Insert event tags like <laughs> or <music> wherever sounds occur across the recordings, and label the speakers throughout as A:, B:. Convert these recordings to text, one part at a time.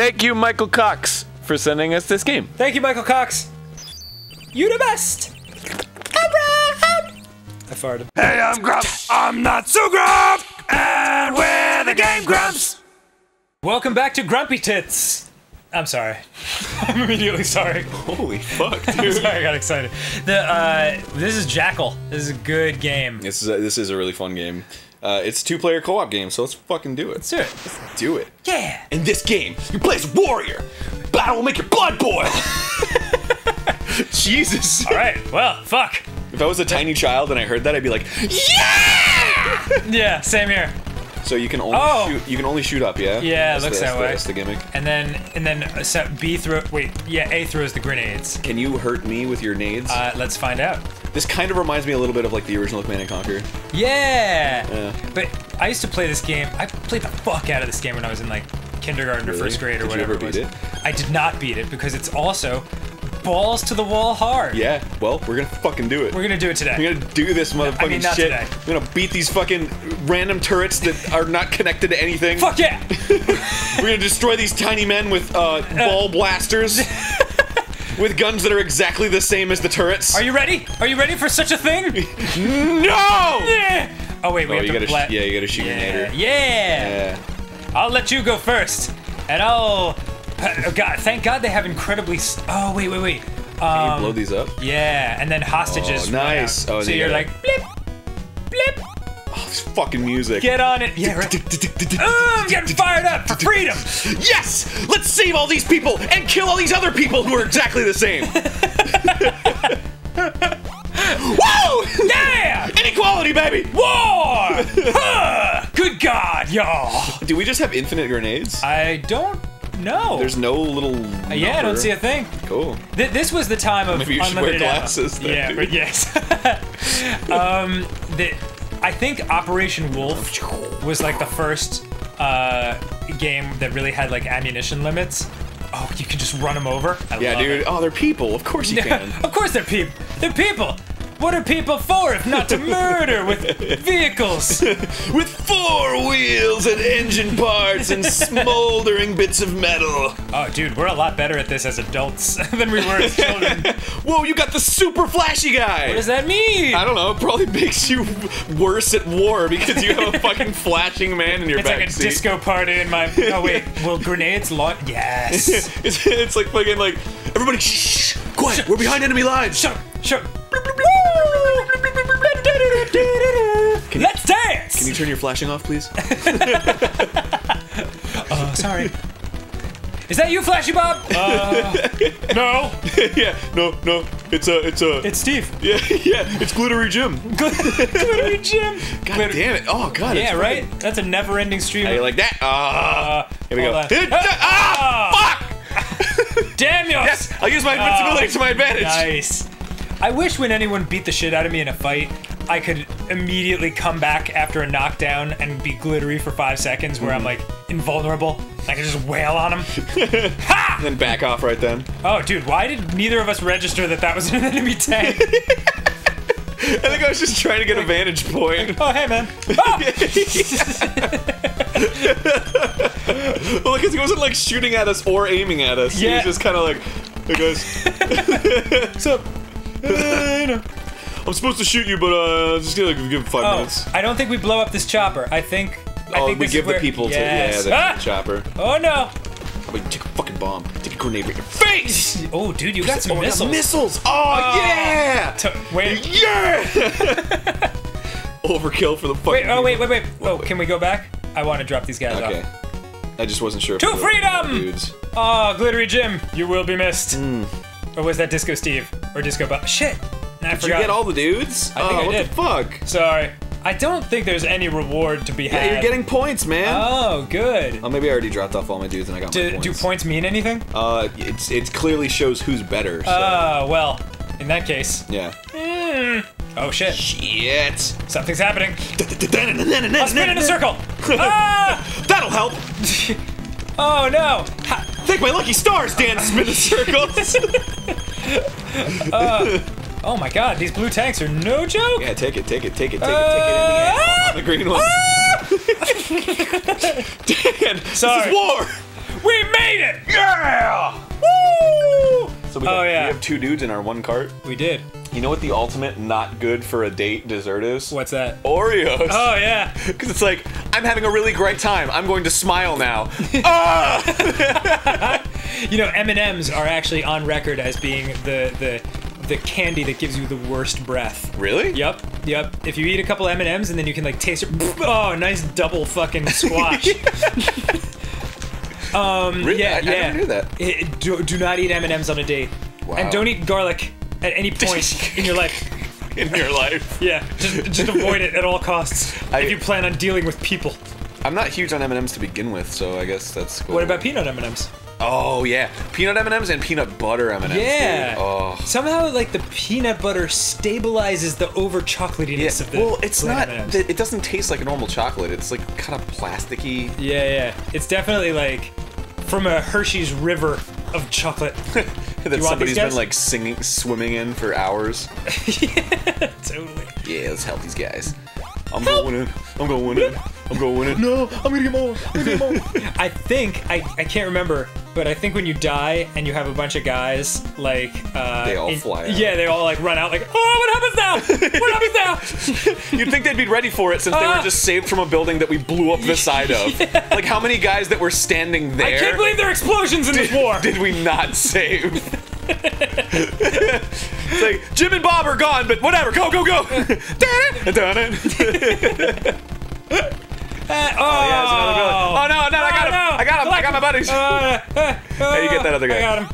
A: Thank you, Michael Cox, for sending us this game.
B: Thank you, Michael Cox. You the best. Abraham. I farted.
C: Hey, I'm Grump. I'm not so Grump. And we're the Game Grumps.
B: Welcome back to Grumpy Tits. I'm sorry. <laughs> I'm immediately sorry.
A: Holy fuck, <laughs>
B: I'm
A: dude.
B: sorry, I got excited. The uh, this is Jackal. This is a good game.
A: This is a, this is a really fun game. Uh, it's a two-player co-op game, so let's fucking do it.
B: Let's do it.
A: do it.
B: Yeah.
C: In this game, you play as a warrior. Battle will make your blood boil. <laughs>
A: Jesus.
B: All right. Well, fuck.
A: If I was a tiny child and I heard that, I'd be like, yeah. <laughs>
B: Yeah. Same here.
A: So you can only
B: Oh.
A: shoot. You can only shoot up, yeah.
B: Yeah, it
A: That's
B: looks
A: the,
B: that
A: that's the-
B: way.
A: That's the gimmick.
B: And then and then so B throw. Wait. Yeah. A throws the grenades.
A: Can you hurt me with your nades?
B: Uh, let's find out.
A: this kind of reminds me a little bit of like the original Command and Conquer.
B: Yeah.
A: Yeah.
B: But I used to play this game. I played the fuck out of this game when I was in like kindergarten or first grade or
A: Did you
B: whatever
A: ever
B: it was.
A: beat
B: I did not beat it because it's also balls to the wall hard.
A: Yeah. Well, we're gonna fucking do it.
B: We're gonna do it today.
A: We're gonna do this motherfucking
B: I mean, not
A: shit.
B: today.
A: We're gonna beat these fucking random turrets that <laughs> are not connected to anything.
B: Fuck yeah! <laughs>
A: We're gonna destroy these tiny men with uh, ball blasters. <laughs> with guns that are exactly the same as the turrets.
B: Are you ready? Are you ready for such a thing?
A: No!
B: yeah. Oh wait, we
A: Oh,
B: have
A: you
B: to
A: gotta, yeah, you gotta shoot your nader.
B: yeah.
A: Yeah.
B: I'll let you go first, and I'll. Oh, God, thank God they have incredibly. Oh wait, wait, wait.
A: Can
B: Um,
A: you blow these up?
B: yeah, and then hostages.
A: Oh, nice. Oh,
B: so
A: you
B: you're like blip, blip.
A: Oh, this fucking music.
B: Get on it. Yeah, right. <laughs> Oh, I'm getting fired up for freedom.
A: Yes! Let's save all these people and kill all these other people who are exactly the same. <laughs> <laughs> Woo!
B: Yeah!
A: Inequality, baby!
B: War! Huh! Good God, y'all!
A: Do we just have infinite grenades?
B: I don't know.
A: There's no little.
B: Uh, yeah, I don't see a thing.
A: Cool.
B: Th- this was the time of
A: Maybe you should wear glasses then,
B: yeah,
A: dude.
B: but yes. <laughs> um, the, I think Operation Wolf was like the first uh, game that really had like ammunition limits. Oh, you can just run them over. I
A: Yeah, dude.
B: it.
A: Oh, they're people. Of course you <laughs> can.
B: of course they're people. They're people. What are people for if not to murder with <laughs> vehicles?
A: With four wheels and engine parts and <laughs> smoldering bits of metal.
B: Oh, dude, we're a lot better at this as adults <laughs> than we were as children. <laughs>
A: Whoa, you got the super flashy guy.
B: what does that mean?
A: I don't know. It probably makes you worse at war because you have a fucking flashing man in your back.
B: It's like a
A: backseat.
B: disco party in my. Oh wait, will grenades launch? Yes.
A: it's, it's like fucking like everybody shh, shh quiet. We're behind enemy lines.
B: Shut up. Shut up. Let's dance.
A: Can you turn your flashing off, please?
B: Oh, <laughs> sorry. Is that you, Flashy Bob? Uh, no. <laughs>
A: yeah. No, no. It's a, it's a.
B: It's Steve.
A: yeah, <laughs> yeah. It's glittery Jim.
B: Glittery Jim.
A: God
B: Glitter-
A: damn it. Oh god.
B: Yeah,
A: it's
B: right.
A: fucking-
B: That's a never-ending stream.
A: How you like that? Ah.
B: Uh,
A: Here we go.
B: hold on.
A: ah! Fuck!
B: Damn you!
A: Yes, I'll use my invincibility to my advantage.
B: Nice. I wish when anyone beat the shit out of me in a fight, I could immediately come back after a knockdown and be glittery for five seconds where I'm like invulnerable. I can just wail on him. <laughs> ha!
A: And then back off right then.
B: Oh, dude, why did neither of us register that that was an enemy tank? <laughs>
A: I think I was just trying to get a vantage point.
B: oh, hey, man. Ah! <laughs>
A: well, because he wasn't like shooting at us or aiming at us. He was just kind of like, hey guys,
B: What's up?
A: I'm supposed to shoot you, but uh, just give, give it five
B: Oh,
A: minutes.
B: I don't think we blow up this chopper. I think. I
A: oh,
B: think
A: we give
B: is where,
A: the people
B: yes.
A: to yeah, the
B: Ah!
A: chopper.
B: Oh no!
A: You take a fucking bomb? Take a grenade right in your face!
B: Oh, dude, you got some
A: oh,
B: missiles.
A: missiles! Oh, yeah!
B: To- wait,
A: Yeah! <laughs> Overkill for the fucking.
B: wait, oh wait, wait, wait. Oh, can we go back? I want to drop these guys
A: Okay.
B: off.
A: I just wasn't sure.
B: To freedom!
A: Dudes.
B: Oh, Glittery Jim, you will be missed.
A: Hmm.
B: Or was that Disco Steve? Or Disco Bob? Shit! I
A: Did you get all the dudes?
B: I think
A: oh,
B: I
A: what
B: did.
A: the fuck?
B: Sorry. I don't think there's any reward to be had.
A: Yeah, you're getting points, man.
B: Oh, good.
A: oh, maybe I already dropped off all my dudes and I got my
B: do,
A: points.
B: do points mean anything?
A: Uh, it's it clearly shows who's better. So.
B: Oh, well, in that case.
A: yeah.
B: Hmm. Oh, shit.
A: Shit.
B: Something's happening. I'll spin in a circle. <laughs> ah!
A: That'll help. <laughs>
B: Oh, no. Ha-
A: Thank my lucky stars, Dan. Spin in <laughs> circles.
B: Oh, my God. These blue tanks are no joke.
A: yeah, take it, take it, take it, take it, take it. In the, the green one. Dan,
B: Sorry.
A: this is war.
B: We made it!
C: Yeah!
B: Woo!
A: So we
B: Oh,
A: have,
B: yeah.
A: we have two dudes in our one cart.
B: We did.
A: You know what the ultimate not good for a date dessert is?
B: What's that?
A: Oreos.
B: Oh yeah. <laughs>
A: Because it's like, I'm having a really great time. I'm going to smile now. <laughs> ah! <laughs>
B: You know, M and M's are actually on record as being the the the candy that gives you the worst breath.
A: Really?
B: Yep, yep. If you eat a couple M and M's and then you can like taste it, <laughs> oh, nice double fucking squash. <laughs> <laughs>
A: Really?
B: Yeah,
A: I,
B: yeah.
A: I never knew that.
B: Eh, do, do not eat M and M's on a date,
A: Wow.
B: and don't eat garlic at any point in your life.
A: In your life.
B: Yeah, just just avoid it at all costs
A: I-
B: if you plan on dealing with people.
A: I'm not huge on M&Ms to begin with, so I guess that's cool.
B: What about peanut M and M's?
A: Oh, yeah. Peanut M&Ms and peanut butter M&Ms,
B: Yeah.
A: Oh.
B: Somehow, like the peanut butter stabilizes the over chocolatiness
A: Yeah,
B: of the.
A: well, it's not. It doesn't taste like a normal chocolate. It's like kind of plasticky.
B: Yeah, yeah. It's definitely like from a Hershey's river of chocolate. <laughs>
A: that somebody's been like singing, swimming in for hours. <laughs>
B: Yeah, totally.
A: Yeah, let's help these guys. I'm going in. I'm going in. I'm going in. No, I'm gonna get more. I'm gonna get more. <laughs>
B: I think I, I can't remember, but I think when you die and you have a bunch of guys like uh,
A: They all fly out.
B: Yeah, they all like run out like, oh, what happens now? What happens now? <laughs>
A: You'd think they'd be ready for it since they
B: Ah.
A: were just saved from a building that we blew up the side of. <laughs> Like how many guys that were standing there
B: I can't believe there are explosions in this war.
A: did we not save? It's like Jim and Bob are gone, but whatever. Go, go, go. <laughs> Done it. <laughs>
B: Uh, oh,
A: yeah, another villain. Oh, no, no, I got him. I got him. I got my buddies.
B: Uh, uh,
A: Hey, you get that other guy.
B: I got him.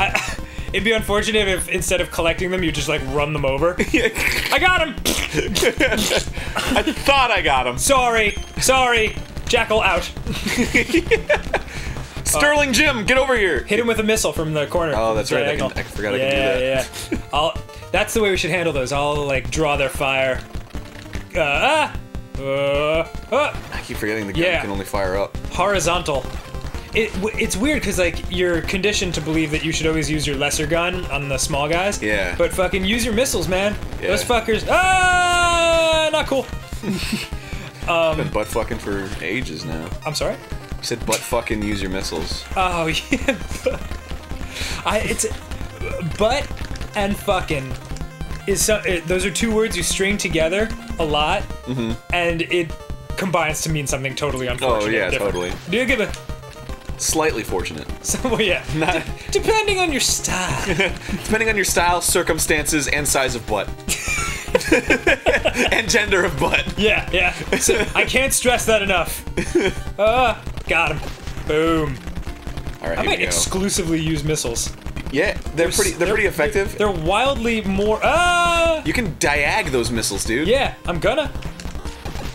B: I, <laughs> it'd be unfortunate if instead of collecting them, you just like run them over. I got him.
A: I thought I got him.
B: Sorry, sorry. Jackal out.
A: Sterling Jim, get over here.
B: Hit him with a missile from the corner.
A: Oh, that's right. I can-. I forgot I
B: yeah,
A: can do
B: Yeah, yeah. I'll. That's the way we should handle those. I'll like draw their fire. Uh, ah, uh, uh,
A: I keep forgetting the gun
B: Yeah.
A: can only fire up.
B: horizontal. It, it's weird because like you're conditioned to believe that you should always use your lesser gun on the small guys.
A: Yeah.
B: But fucking use your missiles, man.
A: Yeah.
B: Those fuckers. Ah, not cool. <laughs>
A: Um, I've been butt fucking for ages now.
B: I'm sorry.
A: You said butt fucking use your missiles.
B: Oh <laughs> yeah. I it's butt and fucking is so, it, those are two words you string together a lot, and it combines to mean something totally unfortunate.
A: Mm-hmm. Oh, yeah,
B: different.
A: totally.
B: Do you give a
A: Slightly fortunate. <laughs>
B: so well, yeah.
A: Not,
B: Depending on your style. <laughs>
A: depending on your style, circumstances, and size of butt. and gender of butt.
B: yeah, yeah. So I can't stress that enough. Uh, got him. Boom.
A: All right,
B: I might exclusively use missiles.
A: yeah, they're pretty. They're, pretty effective.
B: They're wildly more. Ah.
A: you can diag those missiles, dude.
B: Yeah, I'm gonna.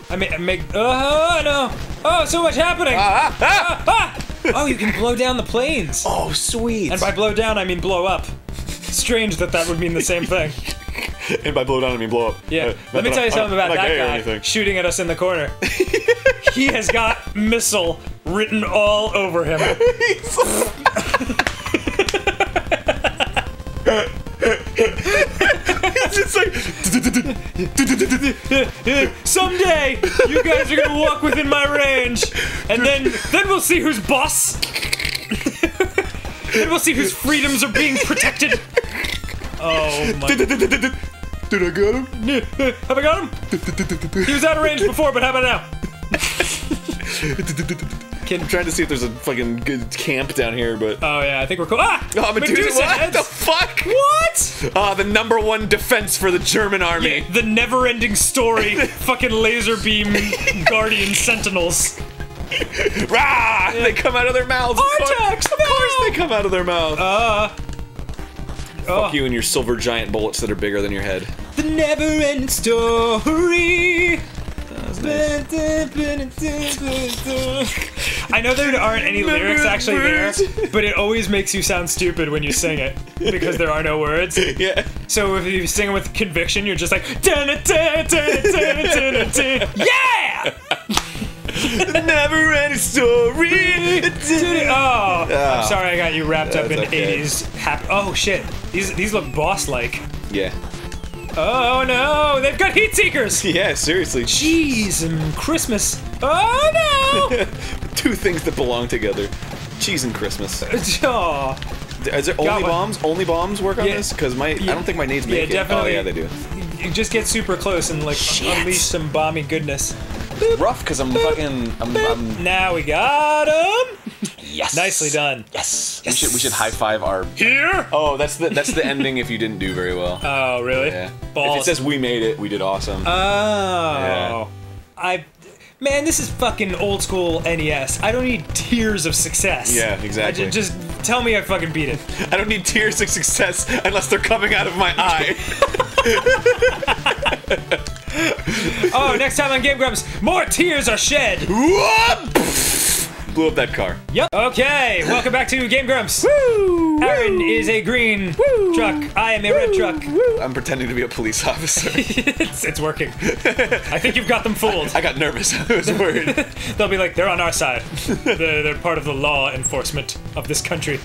B: I make. I make. Oh no! Oh, so much happening!
A: Ah, ah, ah!
B: Ah! Oh, you can blow down the planes. <laughs>
A: Oh, sweet.
B: And by blow down, I mean blow up. Strange that that would mean the same thing. <laughs> <laughs>
A: And by blow down, I mean blow up.
B: Yeah.
A: Uh,
B: Let me tell you something about that guy shooting at us in the corner. <laughs> he has got missile written all over him. <laughs>
A: It's just like.
B: Someday, you guys are gonna walk within my range, and then then we'll see who's boss. then we'll see whose freedoms are being protected. Oh my! <laughs>
A: Did I get him?
B: Have I got him? He was out of range before, but how about now? <laughs>
A: I'm trying to see if there's a fucking good camp down here, but.
B: Oh yeah, I think we're cool. Ah!
A: Oh, Medusa,
B: Medusa
A: what
B: heads.
A: the fuck?
B: What?
A: Ah, the number one defense for the German army.
B: The never-ending story. <laughs> fucking laser beam guardian sentinels.
A: Rah! They come out of their mouths. Of course-
B: Artax,
A: Of course they come out of their mouth.
B: Uh. Oh,
A: Fuck you and your silver giant bullets that are bigger than your head.
B: the never-ending story. I know there aren't any lyrics actually there, <laughs> but it always makes you sound stupid when you sing it because there are no words. <laughs>
A: Yeah.
B: So if you sing it with conviction, you're just like, <laughs> yeah! <laughs>
A: Never ending story.
B: Oh, I'm sorry I got you wrapped up in
A: okay.
B: 80s hap- Oh shit, these these look boss-like.
A: Yeah.
B: Oh no, they've got heat seekers. <laughs>
A: Yeah, seriously.
B: Cheese and Christmas. Oh no! <laughs>
A: Two things that belong together. cheese and Christmas.
B: Oh,
A: Is there only bombs? Only bombs work on
B: Yeah.
A: this? Because my I don't think my nades
B: Yeah,
A: make it.
B: definitely.
A: Oh yeah, they do.
B: you just get super close and like
A: Shit.
B: unleash some bomby goodness.
A: Rough because I'm fucking. I'm, I'm.
B: Now we got him.
A: Yes.
B: Nicely done.
A: Yes. We should we should high five our.
B: Here.
A: Oh, that's the that's the ending if you didn't do very well. <laughs>
B: Oh, really?
A: yeah.
B: Balls.
A: If it says we made it, we did awesome.
B: Oh. Yeah. I. Man, this is fucking old school NES. I don't need tears of success.
A: Yeah, exactly.
B: ju- just tell me I fucking beat it. <laughs>
A: I don't need tears of success unless they're coming out of my <laughs> eye. <laughs>
B: Oh, next time on Game Grumps, more tears are shed.
A: Whoop! Blew up that car.
B: Yep. Okay, welcome back to Game Grumps. Arin is a green truck. I am a red truck.
A: I'm pretending to be a police <laughs> officer.
B: it's, it's working. I think you've got them fooled.
A: I got nervous. <laughs> I was worried.
B: They'll be like, they're on our side. they're, they're part of the law enforcement of this country.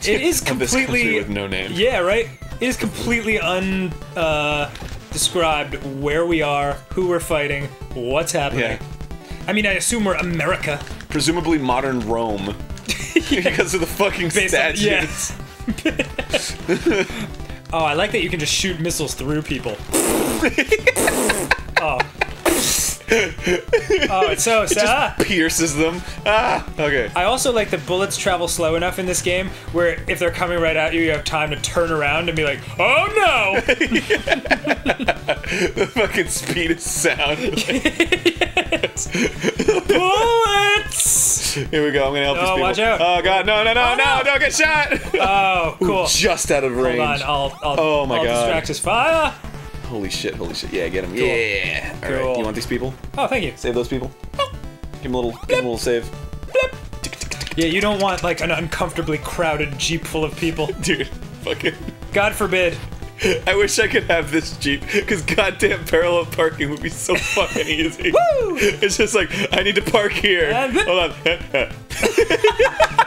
B: It is completely
A: with no name.
B: Yeah, right. It is completely un uh, described where we are, who we're fighting, what's happening.
A: Yeah.
B: I mean, I assume we're America.
A: Presumably modern Rome. <laughs> <laughs> because of the fucking
B: Based on-
A: statues.
B: yeah. <laughs> oh, I like that you can just shoot missiles through people. oh. <laughs> Oh, it's so sad.
A: Pierces them. Ah, okay.
B: I also like that bullets travel slow enough in this game where if they're coming right at you, you have time to turn around and be like, oh no! <laughs>
A: the fucking speed of sound. <laughs>
B: Bullets!
A: Here we go. I'm gonna help these
B: Oh,
A: people.
B: watch out.
A: Oh god, no, no, no,
B: Oh,
A: no,
B: no.
A: don't get shot.
B: Oh, cool.
A: Just out of range.
B: Hold on, I'll, I'll,
A: Oh my
B: I'll
A: God.
B: distract his fire.
A: Holy shit, holy shit. Yeah, get him. Yeah. All right.
B: Cool.
A: You want these people?
B: Oh, thank you.
A: Save those people. Give him a little, give him a little save.
B: Yeah, you don't want like an uncomfortably crowded jeep full of people. <laughs>
A: Dude, fucking.
B: God forbid.
A: I wish I could have this Jeep, because goddamn parallel parking would be so <laughs> fucking easy.
B: Woo!
A: It's just like, I need to park here. Hold on. <laughs>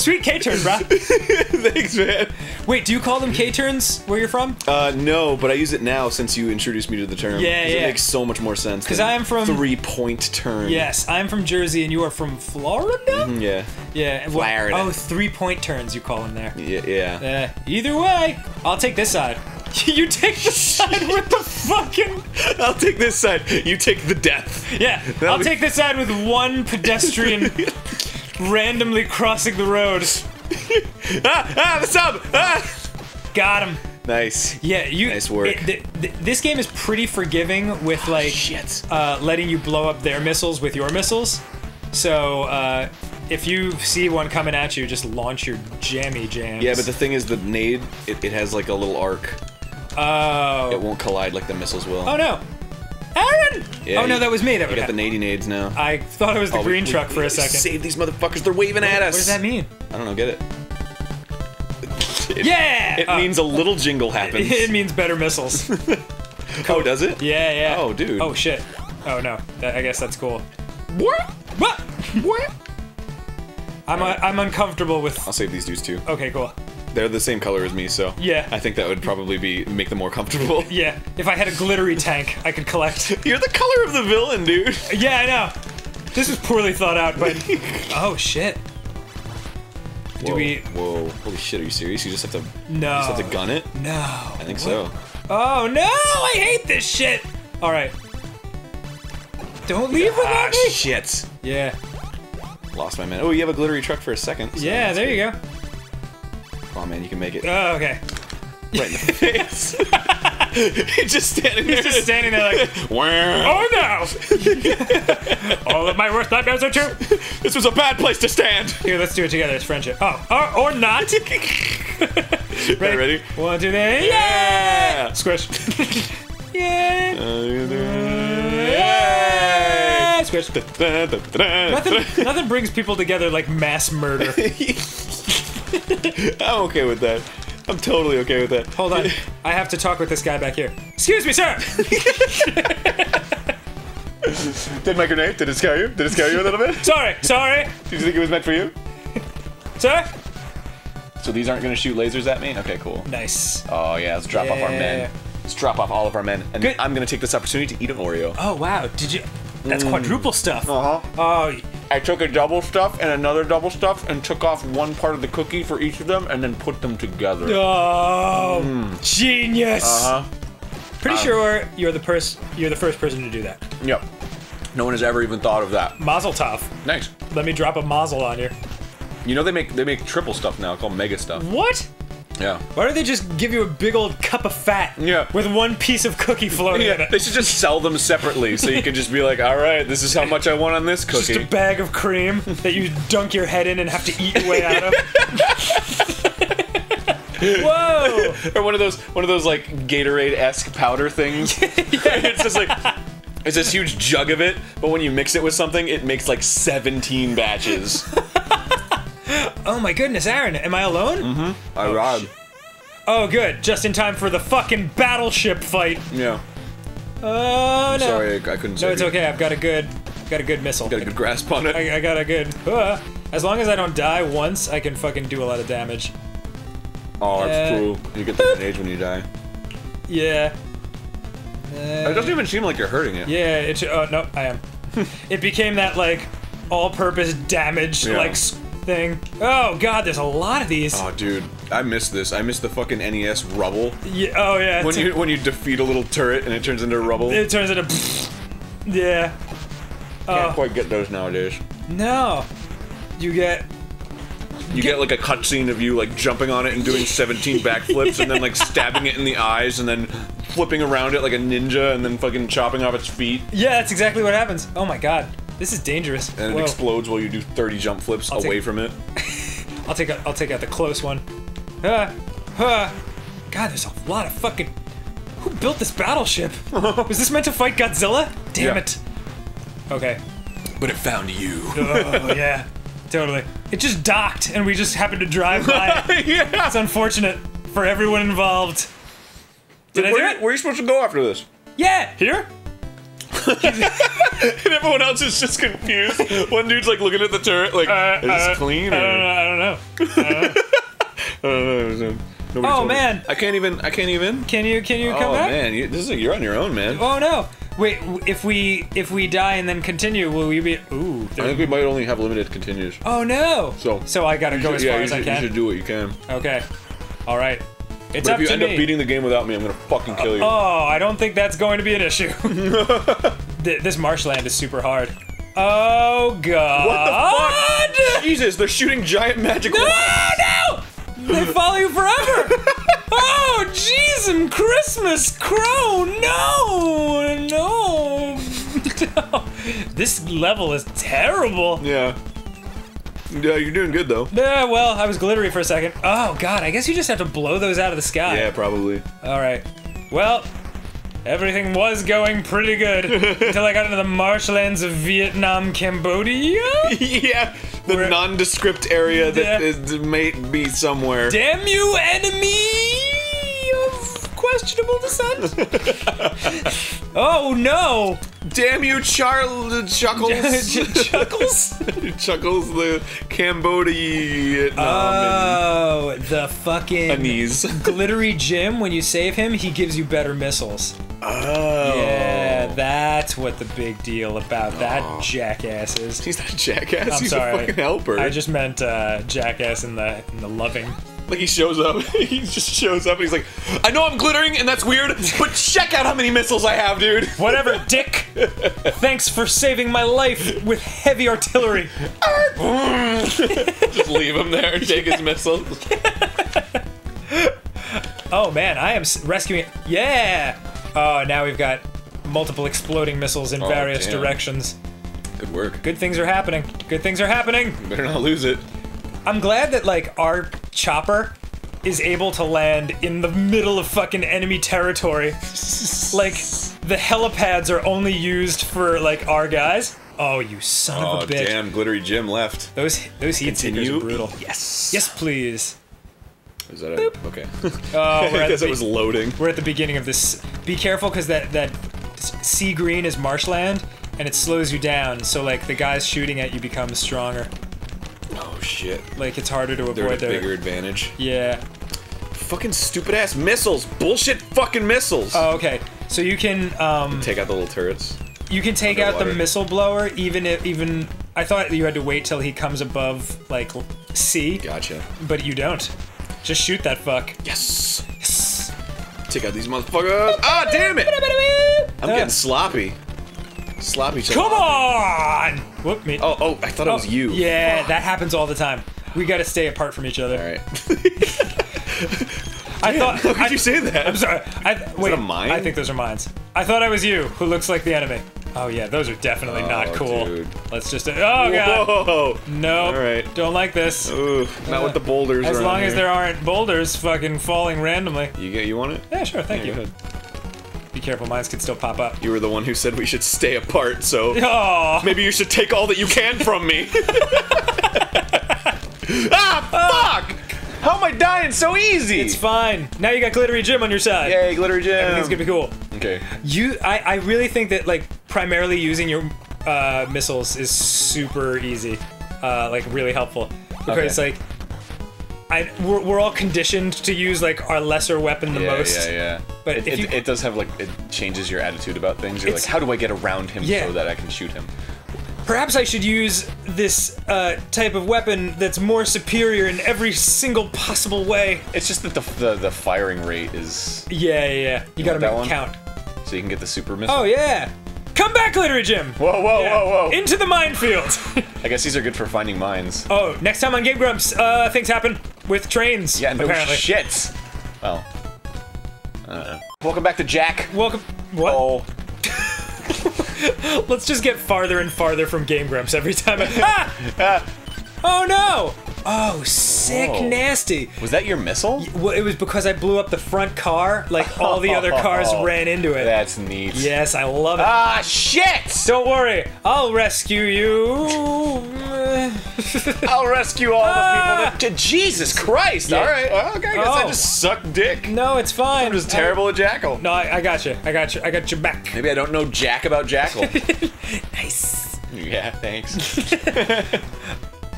B: Sweet K turn, bro. <laughs>
A: Thanks, man.
B: Wait, do you call them K turns where you're from?
A: Uh, no, but I use it now since you introduced me to the term.
B: Yeah, yeah.
A: It makes so much more sense. Because
B: I am from-
A: three-point turn.
B: Yes, I'm from Jersey and you are from Florida?
A: Yeah.
B: Yeah. well-
A: Florida.
B: Oh, three point turns, you call them there.
A: Yeah. Yeah.
B: Uh, either way, I'll take this side. <laughs> you take the <laughs> side with the fucking.
A: I'll take this side. You take the death.
B: Yeah,
A: That'll
B: I'll
A: be-
B: take this side with one pedestrian randomly crossing the road. <laughs>
A: Ah! Ah! The sub! Ah!
B: Got him.
A: Nice.
B: Yeah, you.
A: Nice work.
B: it- th- th- this game is pretty forgiving with like
A: Shit.
B: uh, letting you blow up their missiles with your missiles. So uh, if you see one coming at you, just launch your jammy jams.
A: Yeah, but the thing is, the nade, it, it has like a little arc.
B: oh
A: It won't collide like the missiles will.
B: oh no, Arin!
A: Yeah,
B: oh no,
A: you-
B: that was me. That was
A: got the nady nades now.
B: I thought it was the
A: Oh,
B: green
A: we-
B: truck for a second.
A: Save these motherfuckers! They're waving at us.
B: What does that mean?
A: I don't know. Get it? It-
B: Yeah.
A: It
B: Uh,
A: means a little jingle happens. <laughs>
B: it means better missiles. <laughs>
A: oh, does it?
B: Yeah, yeah.
A: Oh, dude.
B: Oh shit. Oh no. That, I guess that's cool.
A: What?
B: What?
A: What?
B: I'm uh, I'm uncomfortable with.
A: I'll save these dudes too.
B: Okay, cool.
A: They're the same color as me, so
B: Yeah.
A: I think that would probably be make them more comfortable. <laughs>
B: Yeah. If I had a glittery tank, I could collect. <laughs>
A: You're the color of the villain, dude. <laughs>
B: Yeah, I know. This was poorly thought out, but oh shit. Do
A: Whoa,
B: we?
A: Whoa! Holy shit! Are you serious? You just have to.
B: No.
A: You just have to gun it.
B: No.
A: I think so.
B: Oh no! I hate this shit. All right. Don't leave
A: Ah,
B: without me.
A: shit!
B: Yeah.
A: Lost my man. Oh, you have a glittery truck for a second. so
B: Yeah. There you go.
A: Come on, man, you can make it.
B: Oh, okay.
A: right in the <laughs> face. He's just standing there.
B: Just standing there like, <laughs>
A: Wow.
B: oh no! <laughs> All of my worst nightmares are true.
A: This was a bad place to stand.
B: Here, let's do it together. It's friendship. Oh, or, or not.
A: Ready? ready?
B: One, two, three. Yeah! Squish. yeah. Yeah. Squish. Nothing, nothing brings people together like mass murder. <laughs>
A: I'm okay with that. I'm totally okay with that.
B: Hold on. <laughs> I have to talk with this guy back here. Excuse me, sir. <laughs>
A: Did my grenade? Did it scare you? Did it scare you a little bit?
B: Sorry, sorry,
A: Did you think it was meant for you?
B: sir.
A: So these aren't gonna shoot lasers at me? Okay, cool.
B: Nice.
A: Oh yeah, let's drop off our men. Let's drop off all of our men. And
B: Good.
A: I'm gonna take this opportunity to eat an Oreo.
B: Oh wow, did you? That's quadruple stuff.
A: Uh-huh.
B: Oh,
A: I took a double stuff and another double stuff and took off one part of the cookie for each of them and then put them together.
B: Oh, genius!
A: Uh huh.
B: Pretty sure you're the person. You're the first person to do that.
A: Yep. No one has ever even thought of that.
B: Mazel tov.
A: Nice.
B: Let me drop a mazel on you.
A: You know they make they make triple stuff now called mega stuff.
B: What?
A: Yeah.
B: Why don't they just give you a big old cup of fat?
A: Yeah.
B: With one piece of cookie floating in it.
A: they should just sell them separately so you can just be like, all right, this is how much I want on this cookie.
B: Just a bag of cream that you dunk your head in and have to eat your way out of. <laughs> Whoa!
A: or one of those one of those like Gatorade esque powder things. <laughs> yeah. it's just like it's this huge jug of it, but when you mix it with something, it makes like 17 batches.
B: Oh my goodness, Arin, am I alone?
A: I rob.
B: Oh, good. Just in time for the fucking battleship fight.
A: Yeah.
B: Oh no.
A: Sorry, I, I couldn't.
B: See.
A: No,
B: it's
A: you.
B: okay. I've got a good, got a good missile.
A: Got a good grasp on it.
B: I, I got a good. Uh, as long as I don't die once, I can fucking do a lot of damage.
A: oh, that's
B: uh,
A: cool. You get the age when you die.
B: Yeah.
A: It doesn't even seem like you're hurting it.
B: Yeah. It. Oh no, I am. <laughs> it became that like all-purpose damage
A: Yeah.
B: like thing. Oh god, there's a lot of these.
A: Oh, dude, I miss this. I miss the fucking NES rubble.
B: yeah. Oh yeah.
A: When you when you defeat a little turret and it turns into rubble.
B: It turns into. Yeah.
A: Can't
B: Oh
A: quite get those nowadays.
B: no. You get.
A: You get like a cutscene of you like jumping on it and doing 17 <laughs> backflips and then like stabbing it in the eyes and then flipping around it like a ninja and then fucking chopping off its feet
B: Yeah, that's exactly what happens. Oh my god, this is dangerous.
A: and it
B: Whoa.
A: explodes while you do 30 jump flips
B: I'll
A: away
B: take-
A: from it. <laughs>
B: I'll take out, I'll take out the close one. Ah, ah. God, there's a lot of fucking. Who built this battleship? <laughs> Was this meant to fight Godzilla? Damn
A: Yeah.
B: it. Okay.
A: But it found you. <laughs>
B: Oh yeah, totally. It just docked, and we just happened to drive by. it.
A: yeah.
B: It's unfortunate for everyone involved. Did I do
A: Where,
B: it?
A: where are you supposed to go after this?
B: Yeah, here. <laughs>
A: And everyone else is just confused. One dude's like looking at the turret like,
B: Uh,
A: is this
B: uh,
A: clean?
B: I don't know. <laughs> I don't know.
A: I don't know. Nobody
B: Oh,
A: told me.
B: man.
A: I can't even. I can't even.
B: Can you can you come back?
A: oh man, you, this is you're on your own, man.
B: Oh no! Wait, if we if we die and then continue, will we be? Ooh.
A: I think we might only have limited continues.
B: Oh no!
A: So-
B: so I gotta go
A: You
B: as
A: yeah,
B: far as
A: should,
B: I can.
A: you
B: can.
A: should do what you can.
B: Okay. All right. It's
A: But
B: up
A: if you
B: to
A: end
B: me.
A: up beating the game without me, I'm gonna fucking kill you.
B: oh, I don't think that's going to be an issue. <laughs> Th- this marshland is super hard. Oh god!
A: What the fuck? Jesus, they're shooting giant magic
B: No, no! They follow you forever. <laughs> oh, jeez, and Christmas crow! No, no! <laughs> This level is terrible.
A: Yeah. Yeah, you're doing good though.
B: Yeah, well, I was glittery for a second. Oh god, I guess you just have to blow those out of the sky.
A: Yeah, probably.
B: All right. Well, everything was going pretty good <laughs> until I got into the marshlands of Vietnam, Cambodia. <laughs>
A: yeah, the
B: We're-
A: nondescript area that is, may be somewhere.
B: Damn you, enemy questionable descent. <laughs> oh no!
A: Damn you, Charles Chuckles. <laughs>
B: Chuckles? <laughs>
A: Chuckles the Cambodian.
B: Oh, the fucking
A: knees.
B: glittery Jim. When you save him, he gives you better missiles.
A: Oh.
B: Yeah, that's what the big deal about that jackass is.
A: He's not a jackass.
B: I'm
A: He's
B: sorry.
A: a fucking helper.
B: I just meant uh, jackass in the in the loving.
A: Like he shows up. <laughs> he just shows up and he's like, I know I'm glittering and that's weird, but check out how many missiles I have, dude. <laughs>
B: Whatever, Dick. Thanks for saving my life with heavy artillery.
A: just leave him there and take his missiles. <laughs>
B: Oh man, I am rescuing. Yeah. Oh, now we've got multiple exploding missiles in
A: Oh,
B: various
A: damn.
B: directions.
A: Good work.
B: Good things are happening. Good things are happening.
A: Better not lose it.
B: I'm glad that like our chopper is able to land in the middle of fucking enemy territory. like the helipads are only used for like our guys. Oh, you son
A: Oh
B: of a oh, bitch.
A: damn, glittery Jim left.
B: Those those heat seekers are brutal.
A: Yes.
B: Yes, please.
A: Is that a, okay? <laughs> <laughs>
B: Oh, we're at, the,
A: it was loading.
B: we're at the beginning of this. Be careful because that that sea green is marshland and it slows you down. So like the guys shooting at you become stronger.
A: Oh shit.
B: Like it's harder to avoid They're
A: at a
B: their.
A: bigger advantage.
B: Yeah.
A: Fucking stupid ass missiles. Bullshit fucking missiles.
B: Oh, okay. So you can um
A: Take out the little turrets.
B: you can take out the missile blower even if even I thought you had to wait till he comes above like C,
A: Gotcha.
B: but you don't. Just shoot that fuck.
A: Yes. Take out these motherfuckers. Ah, damn it! <laughs> I'm getting sloppy. Sloppy.
B: Come on! Whoop me.
A: Oh, oh, I thought it was oh, you.
B: Yeah, <laughs> that happens all the time. We gotta stay apart from each other.
A: All right. <laughs>
B: I thought.
A: How could
B: I,
A: you say that?
B: I'm sorry. I, wait,
A: a mine?
B: I think those are mines. I thought I was you, who looks like the enemy. Oh yeah, those are definitely not
A: Oh,
B: cool.
A: dude.
B: Let's just. Oh god.
A: Whoa.
B: No.
A: All right.
B: Don't like this.
A: Ooh, not with the boulders.
B: As long as there aren't boulders fucking falling randomly.
A: You get. You want it?
B: Yeah, sure. Thank
A: Yeah,
B: you. Be careful, mines could still pop up.
A: You were the one who said we should stay apart, so
B: Oh.
A: maybe you should take all that you can from me. <laughs> ah, fuck! How am I dying so easy?
B: It's fine. Now you got glittery Jim on your side.
A: Yay, glitter gem.
B: Everything's gonna be cool.
A: Okay.
B: You, I, I really think that like primarily using your uh, missiles is super easy, uh, like really helpful because
A: Okay.
B: like. I, we're, we're all conditioned to use like our lesser weapon the
A: Yeah,
B: most.
A: yeah, yeah.
B: But
A: it,
B: if you-
A: it does have like it changes your attitude about things. You're like, how do I get around him
B: Yeah.
A: so that I can shoot him?
B: Perhaps I should use this uh, type of weapon that's more superior in every single possible way.
A: It's just that the the, the firing rate is
B: Yeah, yeah, yeah. You gotta make it count.
A: so you can get the super missile.
B: Oh yeah. Come back, Glittery Jim.
A: Whoa, whoa,
B: Yeah.
A: whoa, whoa!
B: Into the minefield. <laughs>
A: I guess these are good for finding mines.
B: oh, next time on Game Grumps, uh, things happen with trains.
A: yeah, no
B: apparently.
A: shit. Well, I. Welcome back to Jack.
B: Welcome. What?
A: Oh, <laughs>
B: Let's just get farther and farther from Game Grumps every time. I- <laughs> ah! Oh no! Oh, sick,
A: Whoa.
B: nasty.
A: was that your missile?
B: Well, it was because I blew up the front car. Like all the other cars <laughs> ran into it.
A: That's neat.
B: Yes, I love it.
A: Ah, shit!
B: Don't worry, I'll rescue you. <laughs>
A: I'll rescue all
B: Ah!
A: the people that. Jesus Christ!
B: Yeah.
A: All right. Well, okay. I guess I
B: Oh.
A: just suck dick.
B: no, it's fine.
A: I'm just terrible at Jackal.
B: No, I, I got you. I got you. I got your back.
A: Maybe I don't know jack about Jackal. <laughs>
B: Nice.
A: yeah, thanks.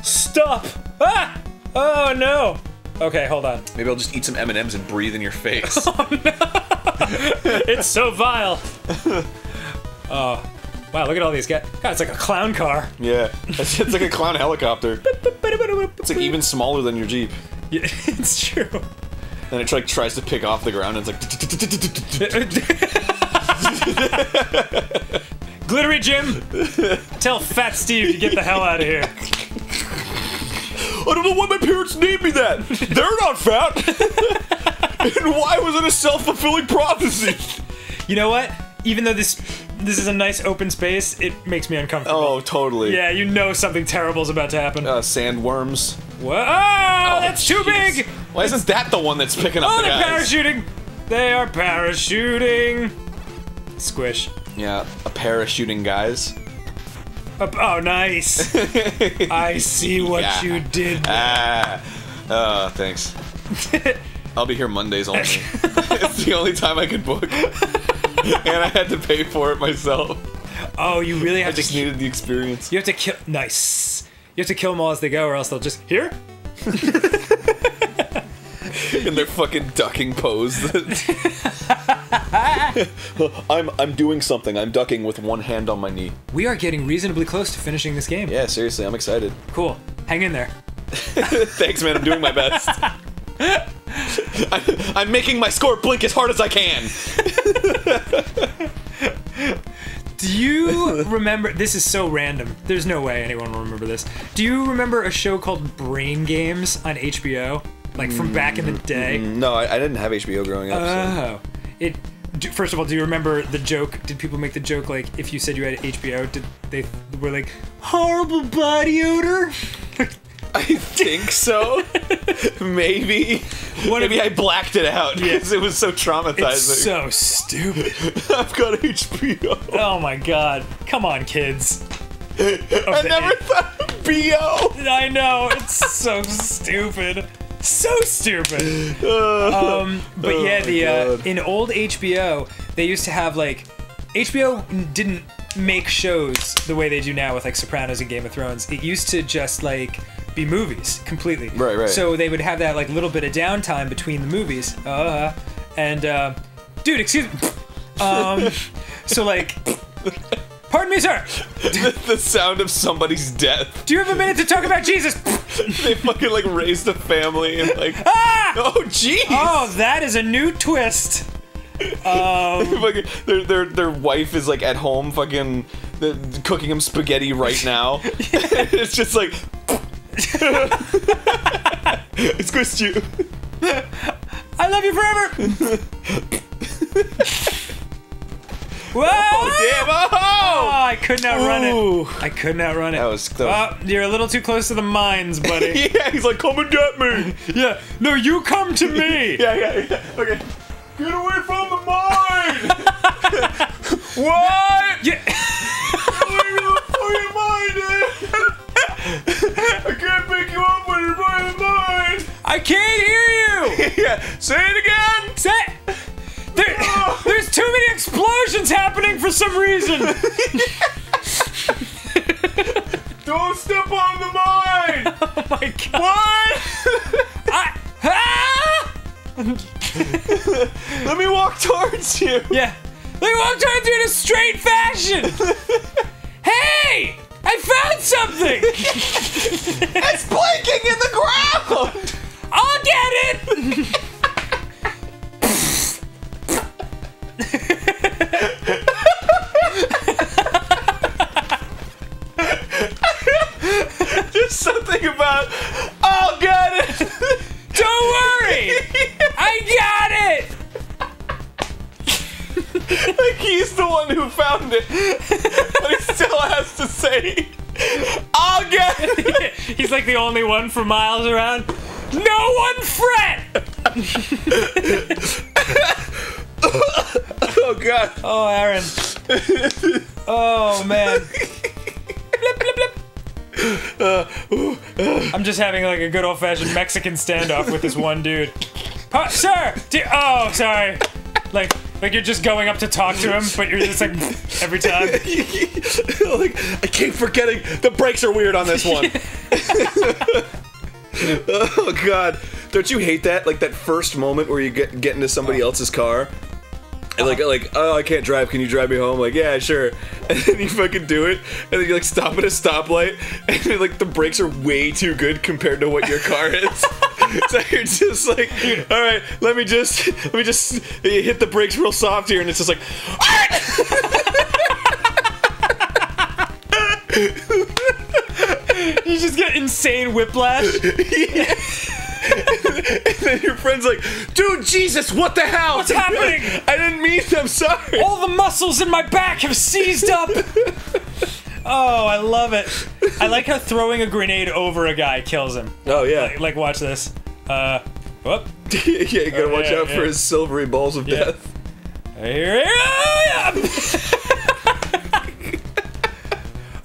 B: Stop. Ah! Oh no. Okay, hold on.
A: Maybe I'll just eat some M and breathe in your face. <laughs>
B: It's so vile. <laughs> oh. Wow, look at all these guys. God, it's like a clown car.
A: yeah, it's, it's like a clown helicopter. It's like even smaller than your Jeep. <laughs>
B: Yeah, it's true.
A: And it like tries to pick off the ground. and It's like.
B: Glittery Jim, tell Fat Steve to get the hell out of here.
A: I don't know why my parents named me that. They're not fat. <laughs> and why was it a self-fulfilling prophecy?
B: You know what? Even though this this is a nice open space, it makes me uncomfortable.
A: Oh, totally.
B: Yeah, you know something terrible is about to happen.
A: Uh, sandworms.
B: Whoa, oh, that's too big!
A: Why isn't that the one that's picking up
B: Oh,
A: the
B: they're
A: guys?
B: parachuting! They are parachuting! Squish.
A: Yeah, a parachuting guys.
B: Oh, nice! <laughs> I see what
A: Yeah.
B: you did.
A: Ah, uh, thanks. <laughs> I'll be here Mondays only. <laughs> it's the only time I could book, and I had to pay for it myself.
B: Oh, you really
A: I
B: have to.
A: just needed the experience.
B: You have to kill. Nice. You have to kill them all as they go, or else they'll just here.
A: in their fucking ducking pose. <laughs> I'm I'm doing something. I'm ducking with one hand on my knee.
B: We are getting reasonably close to finishing this game.
A: Yeah, seriously, I'm excited.
B: Cool. Hang in there. <laughs>
A: Thanks, man. I'm doing my best. <laughs> I'm making my score blink as hard as I can.
B: Do you remember? This is so random. There's no way anyone will remember this. Do you remember a show called Brain Games on HBO? Like from back in the mm, day? Mm, mm.
A: No, I, I didn't have HBO growing up.
B: Oh. It. Do, first of all, do you remember the joke? Did people make the joke like if you said you had HBO, did they were like horrible body odor? <laughs>
A: I think so. <laughs> Maybe.
B: Of-
A: Maybe I blacked it out because <laughs> it was so traumatizing.
B: It's so stupid.
A: I've got HBO.
B: Oh my god. Come on, kids.
A: I never thought of BO.
B: I know, it's so stupid. So stupid. <laughs> Um, but
A: Oh
B: yeah, the uh, in old HBO, they used to have like HBO didn't make shows the way they do now with like Sopranos and Game of Thrones. It used to just like be movies completely.
A: Right, right.
B: So they would have that like little bit of downtime between the movies. Uh, and uh, dude, excuse me. <laughs> Um, so like Pardon me, sir. <laughs>
A: the, sound of somebody's death.
B: Do you have a minute to talk about Jesus? <laughs>
A: They fucking like raised a family and like.
B: ah!
A: Oh jeez.
B: Oh, that is a new twist. <laughs>
A: Fucking- their their their wife is like at home, fucking cooking him spaghetti right now. it's just like. it's Chris you.
B: I love you forever. Whoa!
A: Oh, damn!
B: Oh,
A: Oh!
B: I could not run it. I could not run it.
A: That was- close.
B: Oh, you're a little too close to the mines, <laughs> buddy.
A: Yeah, he's like, come and get me. <laughs>
B: yeah. No, you come to me. <laughs>
A: Yeah, yeah, yeah. Okay. Get away from the mine! what?
B: Yeah.
A: Where the fucking mine? I can't pick you up when you're by the mine!
B: I can't hear you.
A: Yeah, say it again!
B: Say. There, there's too many explosions happening for some reason. <laughs>
A: Don't step on the mine! <laughs>
B: Oh my god.
A: What?
B: I, ah! <laughs>
A: Let me walk towards you!
B: Yeah. They walk towards you in a straight fashion. hey! I found something!
A: It's blinking in the ground!
B: I'll get it! Like the only one for miles around. No one fret! <laughs>
A: Oh god.
B: Oh, Arin. Oh, man. Blip, blip, blip. Uh, I'm just having like a good old fashioned Mexican standoff with this one dude. Pa- sir! Oh, sorry. Like, like you're just going up to talk to him, but you're just like every time. <laughs>
A: like, I keep forgetting the brakes are weird on this one. <laughs> <laughs> oh god. Don't you hate that? Like that first moment where you get get into somebody oh. else's car? And like oh. like, oh I can't drive, can you drive me home? Like, yeah, sure. <laughs> And then you fucking do it, and then you like stop at a stoplight, <laughs> and like the brakes are way too good compared to what your car is. so you're just like, all right, let me just let me just hit the brakes real soft here, and it's just like, <laughs>
B: You just get insane whiplash. <laughs>
A: And then your friend's like, dude, Jesus, what the hell?
B: What's happening? <laughs>
A: I didn't mean it, I'm sorry.
B: All the muscles in my back have seized up. Oh, I love it. I like how throwing a grenade over a guy kills him.
A: Oh, yeah.
B: Like, like watch this. Uh, whoop.
A: yeah, you gotta watch
B: yeah,
A: out for his silvery balls of
B: Yeah.
A: death.
B: Here I am.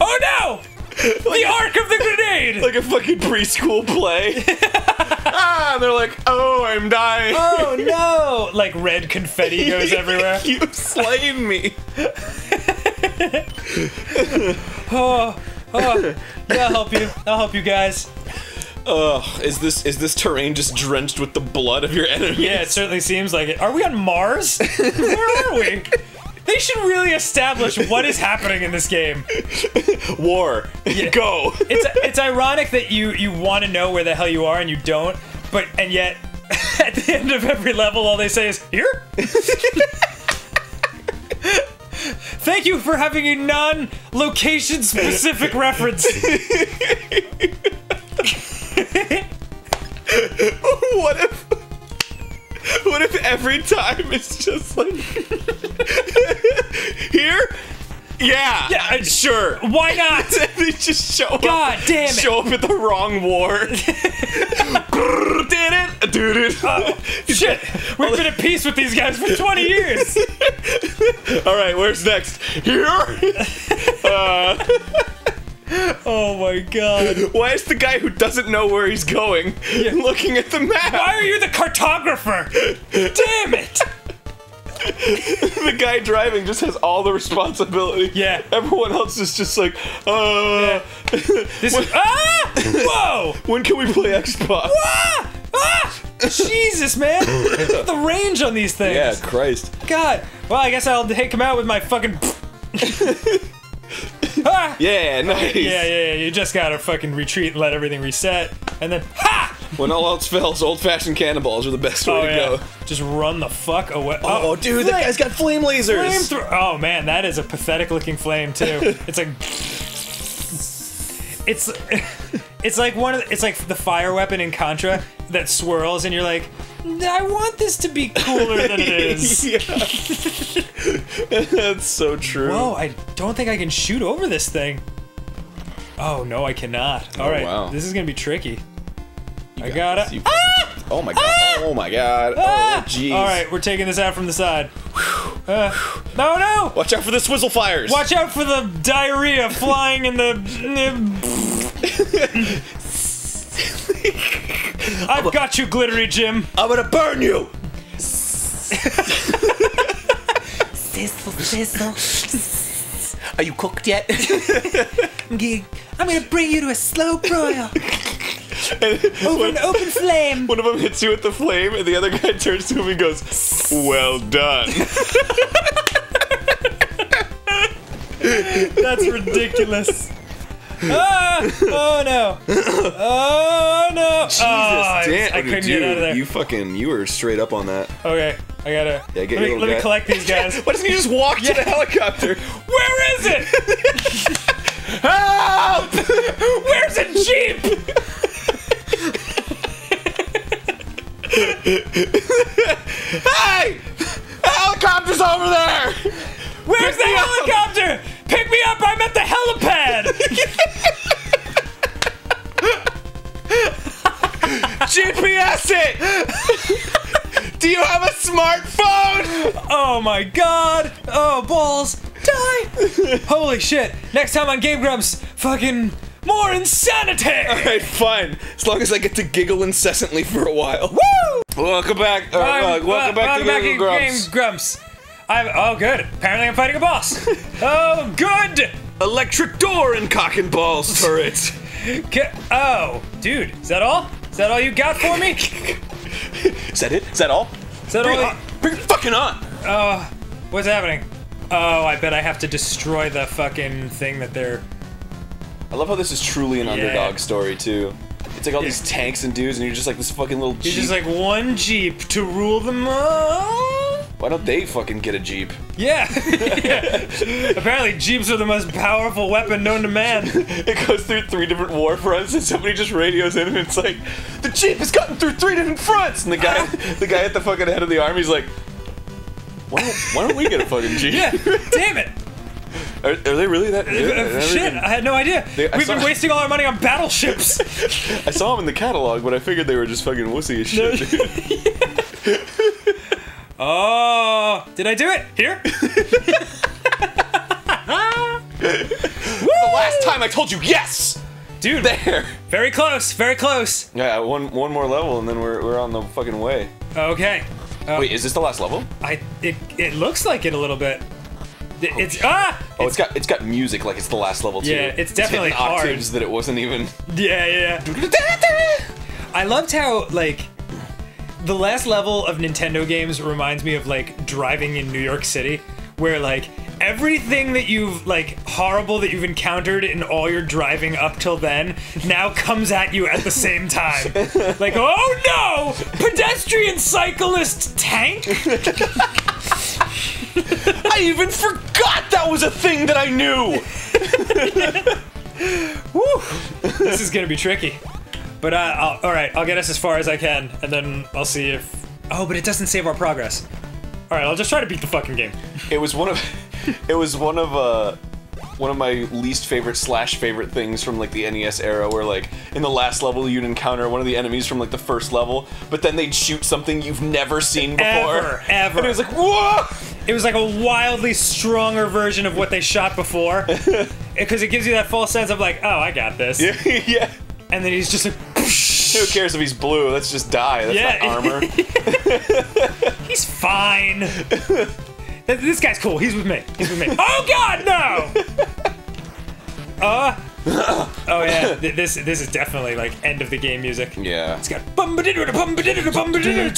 B: oh no! The arc of the grenade.
A: Like a fucking preschool play. <laughs> ah, and they're like, oh, I'm dying.
B: Oh no! <laughs> Like red confetti goes <laughs> everywhere.
A: You've slain me.
B: Oh, oh, yeah, I'll help you. I'll help you guys.
A: Ugh, is this is this terrain just drenched with the blood of your enemies?
B: Yeah, it certainly seems like it. Are we on Mars? Where are we? They should really establish what is happening in this game. <laughs>
A: War. Go. <laughs>
B: It's it's ironic that you you want to know where the hell you are and you don't, but and yet <laughs> at the end of every level, all they say is here. Thank you for having a non-location specific reference.
A: what if <laughs> what if every time it's just like <laughs> here? Yeah.
B: Yeah,
A: sure.
B: Why not? <laughs>
A: they just show up.
B: God damn it.
A: Show up at the wrong war. Did it? Dude it.
B: Uh, shit, we've been at peace with these guys for 20 years.
A: All right, where's next? Here.
B: Uh, <laughs> Oh my god.
A: Why is the guy who doesn't know where he's going looking at the map?
B: Why are you the cartographer? Damn it! <laughs>
A: The guy driving just has all the responsibility.
B: Yeah.
A: Everyone else is just like, uh,
B: This <laughs> is, ah! Whoa!
A: when can we play Xbox?
B: Ah! Ah! Jesus, man! the range on these things.
A: Yeah, Christ.
B: God. Well, I guess I'll take him out with my fucking. Ah!
A: Yeah, nice.
B: Yeah, yeah, yeah. You just gotta fucking retreat and let everything reset, and then ha!
A: When all else fails, old-fashioned cannonballs are the best way
B: Oh
A: to
B: yeah.
A: go.
B: Just run the fuck away.
A: Oh, dude, that guy's got flame lasers.
B: Flamethrower. Oh man, that is a pathetic looking flame too. <laughs> It's like it's <laughs> it's like one of the, it's like the fire weapon in Contra that swirls, and you're like, I want this to be cooler than it <laughs> is. <laughs>
A: That's so true.
B: Whoa, I don't think I can shoot over this thing. Oh no, I cannot. oh All right,
A: wow.
B: this is gonna be tricky. I
A: got
B: gotta.
A: You-
B: Ah!
A: Oh my god. Oh my god.
B: Ah!
A: Oh jeez.
B: All right, we're taking this out from the side. Uh, no, no!
A: Watch out for the swizzle fires.
B: Watch out for the diarrhea flying in the. <laughs> <laughs> I've got you, glittery Jim.
A: I'm gonna burn you.
D: Sizzle, sizzle.
A: Are you cooked yet? <laughs>
D: I'm gonna bring you to a slow broil. <laughs> Over an open flame.
A: One of them hits you with the flame, and the other guy turns to him and goes, "Well done."
B: That's ridiculous. <laughs> ah! Oh no! Oh no! Jesus,
A: Damn,
B: I couldn't
A: dude,
B: get out of there.
A: You fucking, you were straight up on that.
B: Okay, I gotta.
A: Yeah, get
B: let me, let me collect these guys. <laughs>
A: Why doesn't he just walk to the helicopter? <laughs>
B: Where is it?
A: Help!
B: Where's a jeep?
A: hey! The helicopter's over there!
B: Where's the
A: me up.
B: Pick me up! I'm at the helipad. <laughs>
A: GPS it! Do you have a smartphone?
B: oh my god! Oh balls! Die! Holy shit! Next time on Game Grumps, fucking more insanity!
A: Alright, fine. As long as I get to giggle incessantly for a while.
B: Woo!
A: Welcome back. uh, welcome back to
B: welcome
A: Giggle
B: in
A: Grumps.
B: Game Grumps. I'm oh good. Apparently I'm fighting a boss. <laughs> oh good.
A: Electric door and cock and balls turret. <laughs>
B: Ca- oh, dude, is that all? Is that all you got for me? <laughs>
A: Is that it? Is that all?
B: Is that
A: Bring it on. Bring it fucking on.
B: Uh, What's happening? Oh, I bet I have to destroy the fucking thing that they're.
A: I love how this is truly an underdog story too. It's like all these tanks and dudes, and you're just like this fucking little
B: You're
A: jeep.
B: just like one jeep to rule them all.
A: Why don't they fucking get a jeep?
B: Yeah. <laughs> yeah. Apparently, jeeps are the most powerful weapon known to man. <laughs>
A: It goes through three different war fronts, and somebody just radios in, and it's like, the jeep has gotten through three different fronts. And the guy, <laughs> the guy at the fucking head of the army's like, why don't, why don't we get a fucking jeep?
B: Yeah. Damn it.
A: Are, are they really that good?
B: Uh, Shit. I had no idea.
A: They-
B: We've been wasting all our money on battleships. <laughs>
A: I saw them in the catalog, but I figured they were just fucking wussy as shit. <laughs>
B: Oh, did I do it? Here? <laughs>
A: the last time I told you yes.
B: Dude,
A: There.
B: very close, very close.
A: Yeah, one one more level, and then we're we're on the fucking way.
B: Okay. Uh,
A: Wait, is this the last level?
B: I it it looks like it a little bit. It- It's ah
A: Oh, it's got it's got music like it's the last level too.
B: Yeah, it's definitely hard.
A: octaves that it wasn't even.
B: yeah yeah. <laughs> I loved how like the last level of Nintendo games reminds me of like driving in New York City, where like everything that you've like horrible that you've encountered in all your driving up till then now comes at you at the same time. <laughs> like oh no, pedestrian cyclist tank. <laughs> <laughs>
A: I even forgot that was a thing that I knew. <laughs>
B: this is gonna be tricky. But uh, I'll, all right, I'll get us as far as I can, and then I'll see if. Oh, but it doesn't save our progress. All right, I'll just try to beat the fucking game.
A: It was one of, <laughs> it was one of uh, one of my least favorite slash favorite things from like the NES era, where like in the last level you'd encounter one of the enemies from like the first level, but then they'd shoot something you've never seen before.
B: Ever, ever. <laughs>
A: And it was like, whoa!
B: It was like a wildly stronger version of what they shot before, <laughs> because it gives you that false sense of like, oh, I got this.
A: yeah. <laughs> yeah.
B: And then he's just like,
A: Who cares if he's blue? Let's just die. That's
B: Yeah.
A: not armor.
B: he's fine. Th- this guy's cool. He's with me. He's with me. <laughs> Oh God, no! Uh. Oh yeah. <laughs> This this is definitely like end of the game music.
A: yeah.
B: It's got bum bum ba diddle bum ba diddle.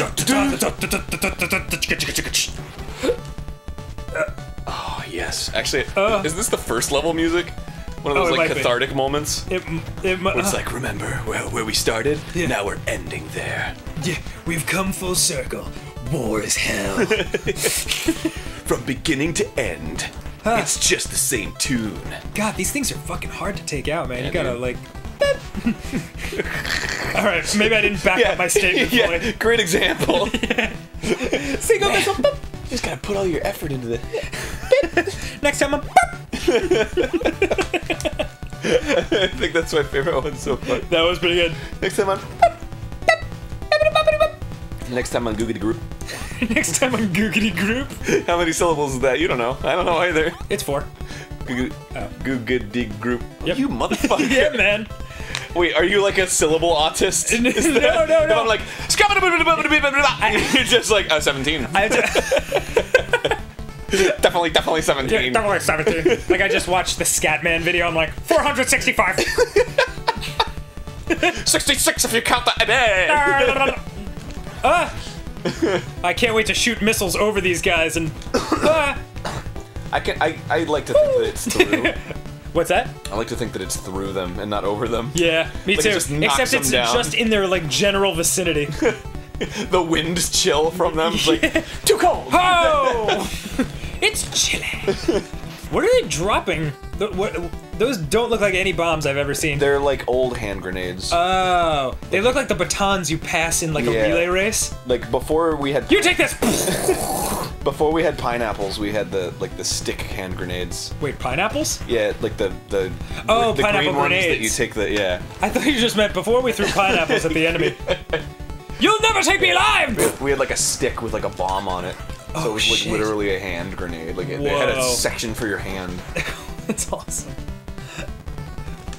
A: Oh yes. Actually,
B: Uh.
A: is this the first level music? One of
B: Oh,
A: those
B: it
A: like
B: might be.
A: cathartic moments.
B: It, it, mu-
A: It's
B: uh,
A: like, remember where, where we started?
B: Yeah.
A: Now we're ending there.
B: yeah, we've come full circle. War is hell. <laughs>
A: From beginning to end, it's just the same tune.
B: God, these things are fucking hard to take out, man.
A: Yeah,
B: you gotta
A: dude.
B: like. <laughs> All right, maybe I didn't back up my statement <laughs>
A: yeah,
B: fully.
A: great example.
B: Sing on this one.
A: Just gotta put all your effort into the.
B: Next time I'm.
A: I think that's my favorite one so far.
B: That was pretty good.
A: Next time on. Next time on Googity Group. <laughs>
B: Next time on Googity Group.
A: How many syllables is that? You don't know. I don't know either.
B: It's four.
A: Googity, Googity Group.
B: Yep.
A: You motherfucker. <laughs>
B: Yeah, man.
A: Wait, are you like a syllable autist? <laughs>
B: No,
A: Is
B: no,
A: that-
B: no, no.
A: I'm like, you're just like, uh, 17.
B: I just,
A: definitely, definitely 17.
B: yeah, X 17. Like, I just watched the Scatman video. I'm like, 465.
A: 66 if you count the.
B: Ah! I can't wait to shoot missiles over these guys and. Ah!
A: I can. I, I like to think that it's <laughs> through.
B: What's that?
A: I like to think that it's through them and not over them.
B: Yeah, me
A: Like it
B: too.
A: knocks
B: Except it's
A: down.
B: just in their like general vicinity. <laughs>
A: The winds chill from them. It's like too cold.
B: Oh! <laughs> it's chilly. What are they dropping? What, those don't look like any bombs I've ever seen.
A: They're like old hand grenades.
B: Oh, they look like the batons you pass in like a relay race.
A: like before we had
B: You take this. <laughs>
A: before we had pineapples, we had the like the stick hand grenades.
B: Wait, pineapples?
A: Yeah, like the the
B: Oh,
A: the
B: pineapple
A: green ones that you take the yeah.
B: I thought you just meant before we threw pineapples at the enemy. <laughs> You'll never take me alive.
A: We had like a stick with like a bomb on it. So
B: Oh,
A: it was like oh,
B: shit.
A: literally a hand grenade. Like it, they had a section for your hand. <laughs>
B: That's awesome.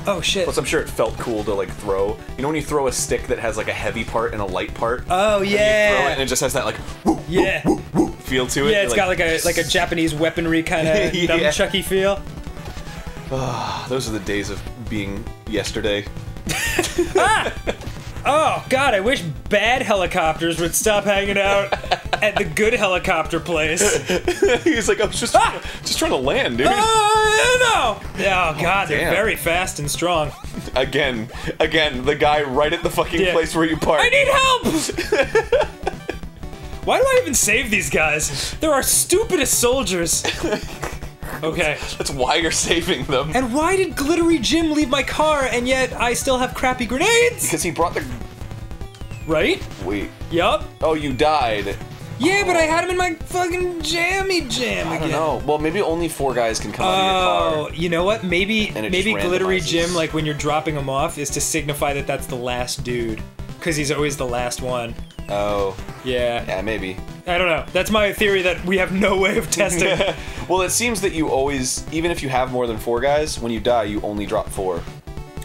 B: Oh shit.
A: Plus, I'm sure it felt cool to like throw. You know when you throw a stick that has like a heavy part and a light part.
B: Oh
A: and you throw it
B: yeah.
A: and it just has that like woo,
B: Yeah.
A: woo, woo feel to it.
B: Yeah, it's got like a like a Japanese weaponry kind of <laughs>
A: Yeah.
B: nunchucky feel.
A: Oh, Those are the days of being yesterday. <laughs> Ah! <laughs>
B: Oh god, I wish bad helicopters would stop hanging out <laughs> at the good helicopter place. <laughs>
A: He's like, I was just
B: Ah!
A: just trying to land, dude.
B: Oh no! Oh god, they're very fast and strong.
A: Again, again, the guy right at the fucking
B: Yeah.
A: place where you park.
B: I need help! <laughs> Why do I even save these guys? They're our stupidest soldiers. Okay. <laughs>
A: That's why you're saving them.
B: And why did Glittery Jim leave my car and yet I still have crappy grenades?
A: Because he brought the.
B: Right?
A: Wait.
B: Yup.
A: Oh, you died.
B: Yeah, but I had him in my fucking jammy jam
A: I don't know. Well, maybe only four guys can come out of your
B: Oh,
A: car.
B: you know what? Maybe maybe glittery. Jim, like when you're dropping him off, is to signify that that's the last dude, because he's always the last one.
A: Oh,
B: Yeah.
A: yeah, maybe.
B: I don't know. That's my theory that we have no way of <laughs> testing. <laughs>
A: Well, it seems that you always, even if you have more than four guys, when you die, you only drop four.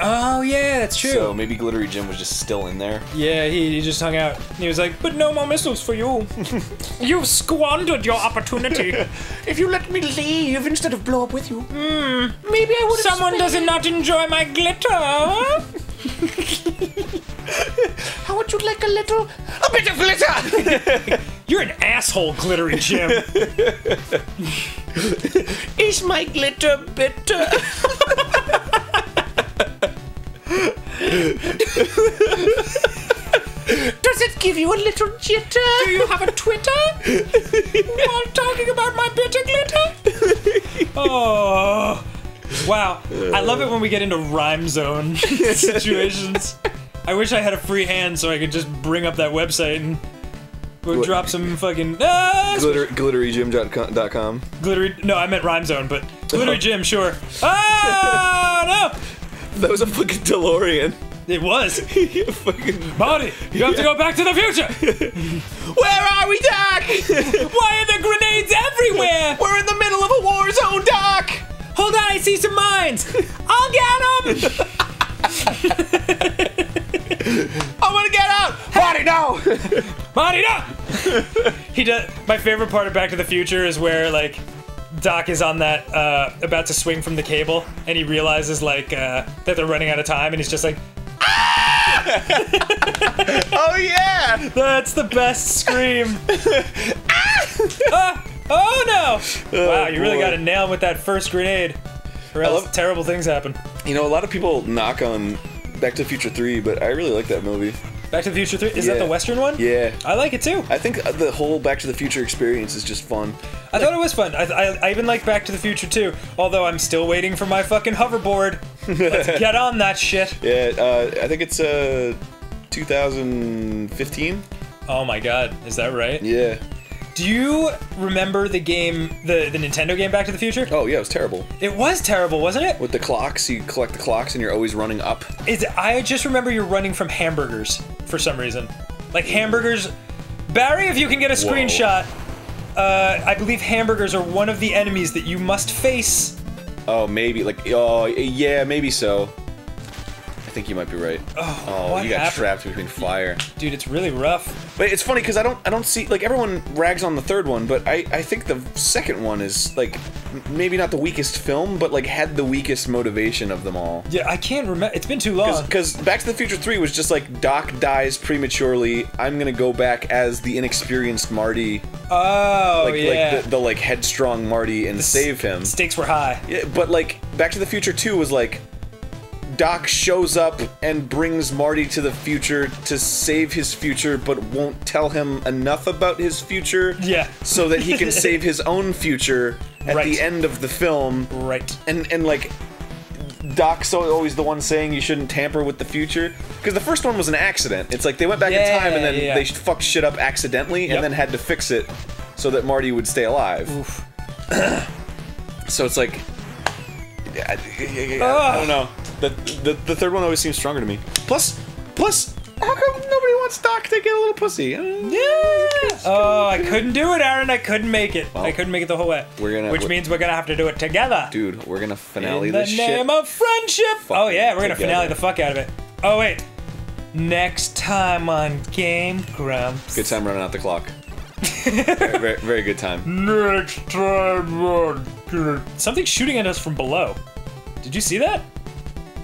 B: oh yeah, that's true.
A: So maybe Glittery Jim was just still in there.
B: yeah, he, he just hung out. He was like, "But no more missiles for you. <laughs> You've squandered your opportunity.
A: If you let me leave instead of blow up with you, hmm. maybe I would.
B: Someone does not enjoy my glitter."
A: How would you like a little, a bit of glitter? <laughs>
B: You're an asshole, glittery Jim.
A: Is my glitter bitter? Does it give you a little jitter?
B: Do you have a Twitter? While talking about my bitter glitter? Oh. Wow. I love it when we get into rhyme zone <laughs> situations. I wish I had a free hand so I could just bring up that website and we'll drop some fucking ah,
A: Glitter, glitterygym.com.
B: glittery. No, I meant rhyme zone, but glittery gym, sure. Ah, no!
A: That was a fucking DeLorean.
B: It was. <laughs>
A: fucking.
B: Marty, you have to go back to the future. <laughs>
A: Where are we, Doc?
B: Why are there grenades everywhere?
A: We're in the middle of a war zone, Doc.
B: Hold on, I see some mines. I'll get them. <laughs>
A: I want to get out. Marty, no.
B: Marty, no! he does. My favorite part of Back to the Future is where like Doc is on that uh, about to swing from the cable, and he realizes like uh, that they're running out of time, and he's just like, <laughs>
A: oh yeah.
B: "That's the best scream!" <laughs> Ah! Oh no! wow, you really got to nail him with that first grenade. or else
A: love-
B: terrible things happen.
A: You know, a lot of people knock on Back to the Future 3, but I really like that movie.
B: Back to the Future 3. Is that the Western one?
A: Yeah.
B: I like it too.
A: I think the whole Back to the Future experience is just fun.
B: I thought it was fun. I, I, I even like Back to the Future too. Although I'm still waiting for my fucking hoverboard. Let's <laughs> get on that shit.
A: Yeah, uh, I think it's uh, 2015.
B: Oh my god, is that right?
A: Yeah.
B: Do you remember the game, the, the Nintendo game Back to the Future?
A: Oh yeah, it was terrible.
B: It was terrible, wasn't it?
A: With the clocks, you collect the clocks and you're always running up.
B: Is I just remember you're running from hamburgers for some reason. Like hamburgers. Barry, if you can get a screenshot, uh, I believe hamburgers are one of the enemies that you must face.
A: Oh, maybe like oh yeah, maybe so. I think you might be right. Oh, oh,
B: what
A: you got
B: happened?
A: trapped between fire.
B: Dude, it's really rough.
A: But it's funny because I don't I don't see like everyone rags on the third one, but I I think the second one is like maybe not the weakest film, but like had the weakest motivation of them all.
B: Yeah, I can't remember. It's been too long.
A: Because Back to the Future 3 was just like Doc dies prematurely. I'm gonna go back as the inexperienced Marty,
B: Oh
A: like
B: yeah.
A: like the, the like headstrong Marty, and save him.
B: Stakes were high.
A: Yeah, but like Back to the Future 2 was like Doc shows up and brings Marty to the future to save his future, but won't tell him enough about his future.
B: Yeah.
A: So that he can <laughs> save his own future at
B: Right.
A: the end of the film.
B: Right.
A: And and like Doc's always the one saying you shouldn't tamper with the future because the first one was an accident. It's like they went back in time and then
B: yeah.
A: they fucked shit up accidentally
B: Yep.
A: and then had to fix it so that Marty would stay alive. <clears throat> so it's like I, I- I- I don't know. The, the the third one always seems stronger to me. Plus plus how come nobody wants Doc to get a little pussy? I.
B: Yeah. Oh, I couldn't do it, Arin. I couldn't make it.
A: Well,
B: I couldn't make it the whole way.
A: we're gonna-
B: Which
A: we're-
B: means we're gonna have to do it together.
A: Dude, we're gonna finale
B: In the
A: this
B: name of friendship. oh yeah, we're gonna
A: together.
B: finale the fuck out of it. Oh wait. Next time on Game Grumps.
A: Good time running out the clock. very, <laughs> very, very good time.
B: Next time on Game. Something's shooting at us from below. Did you see that?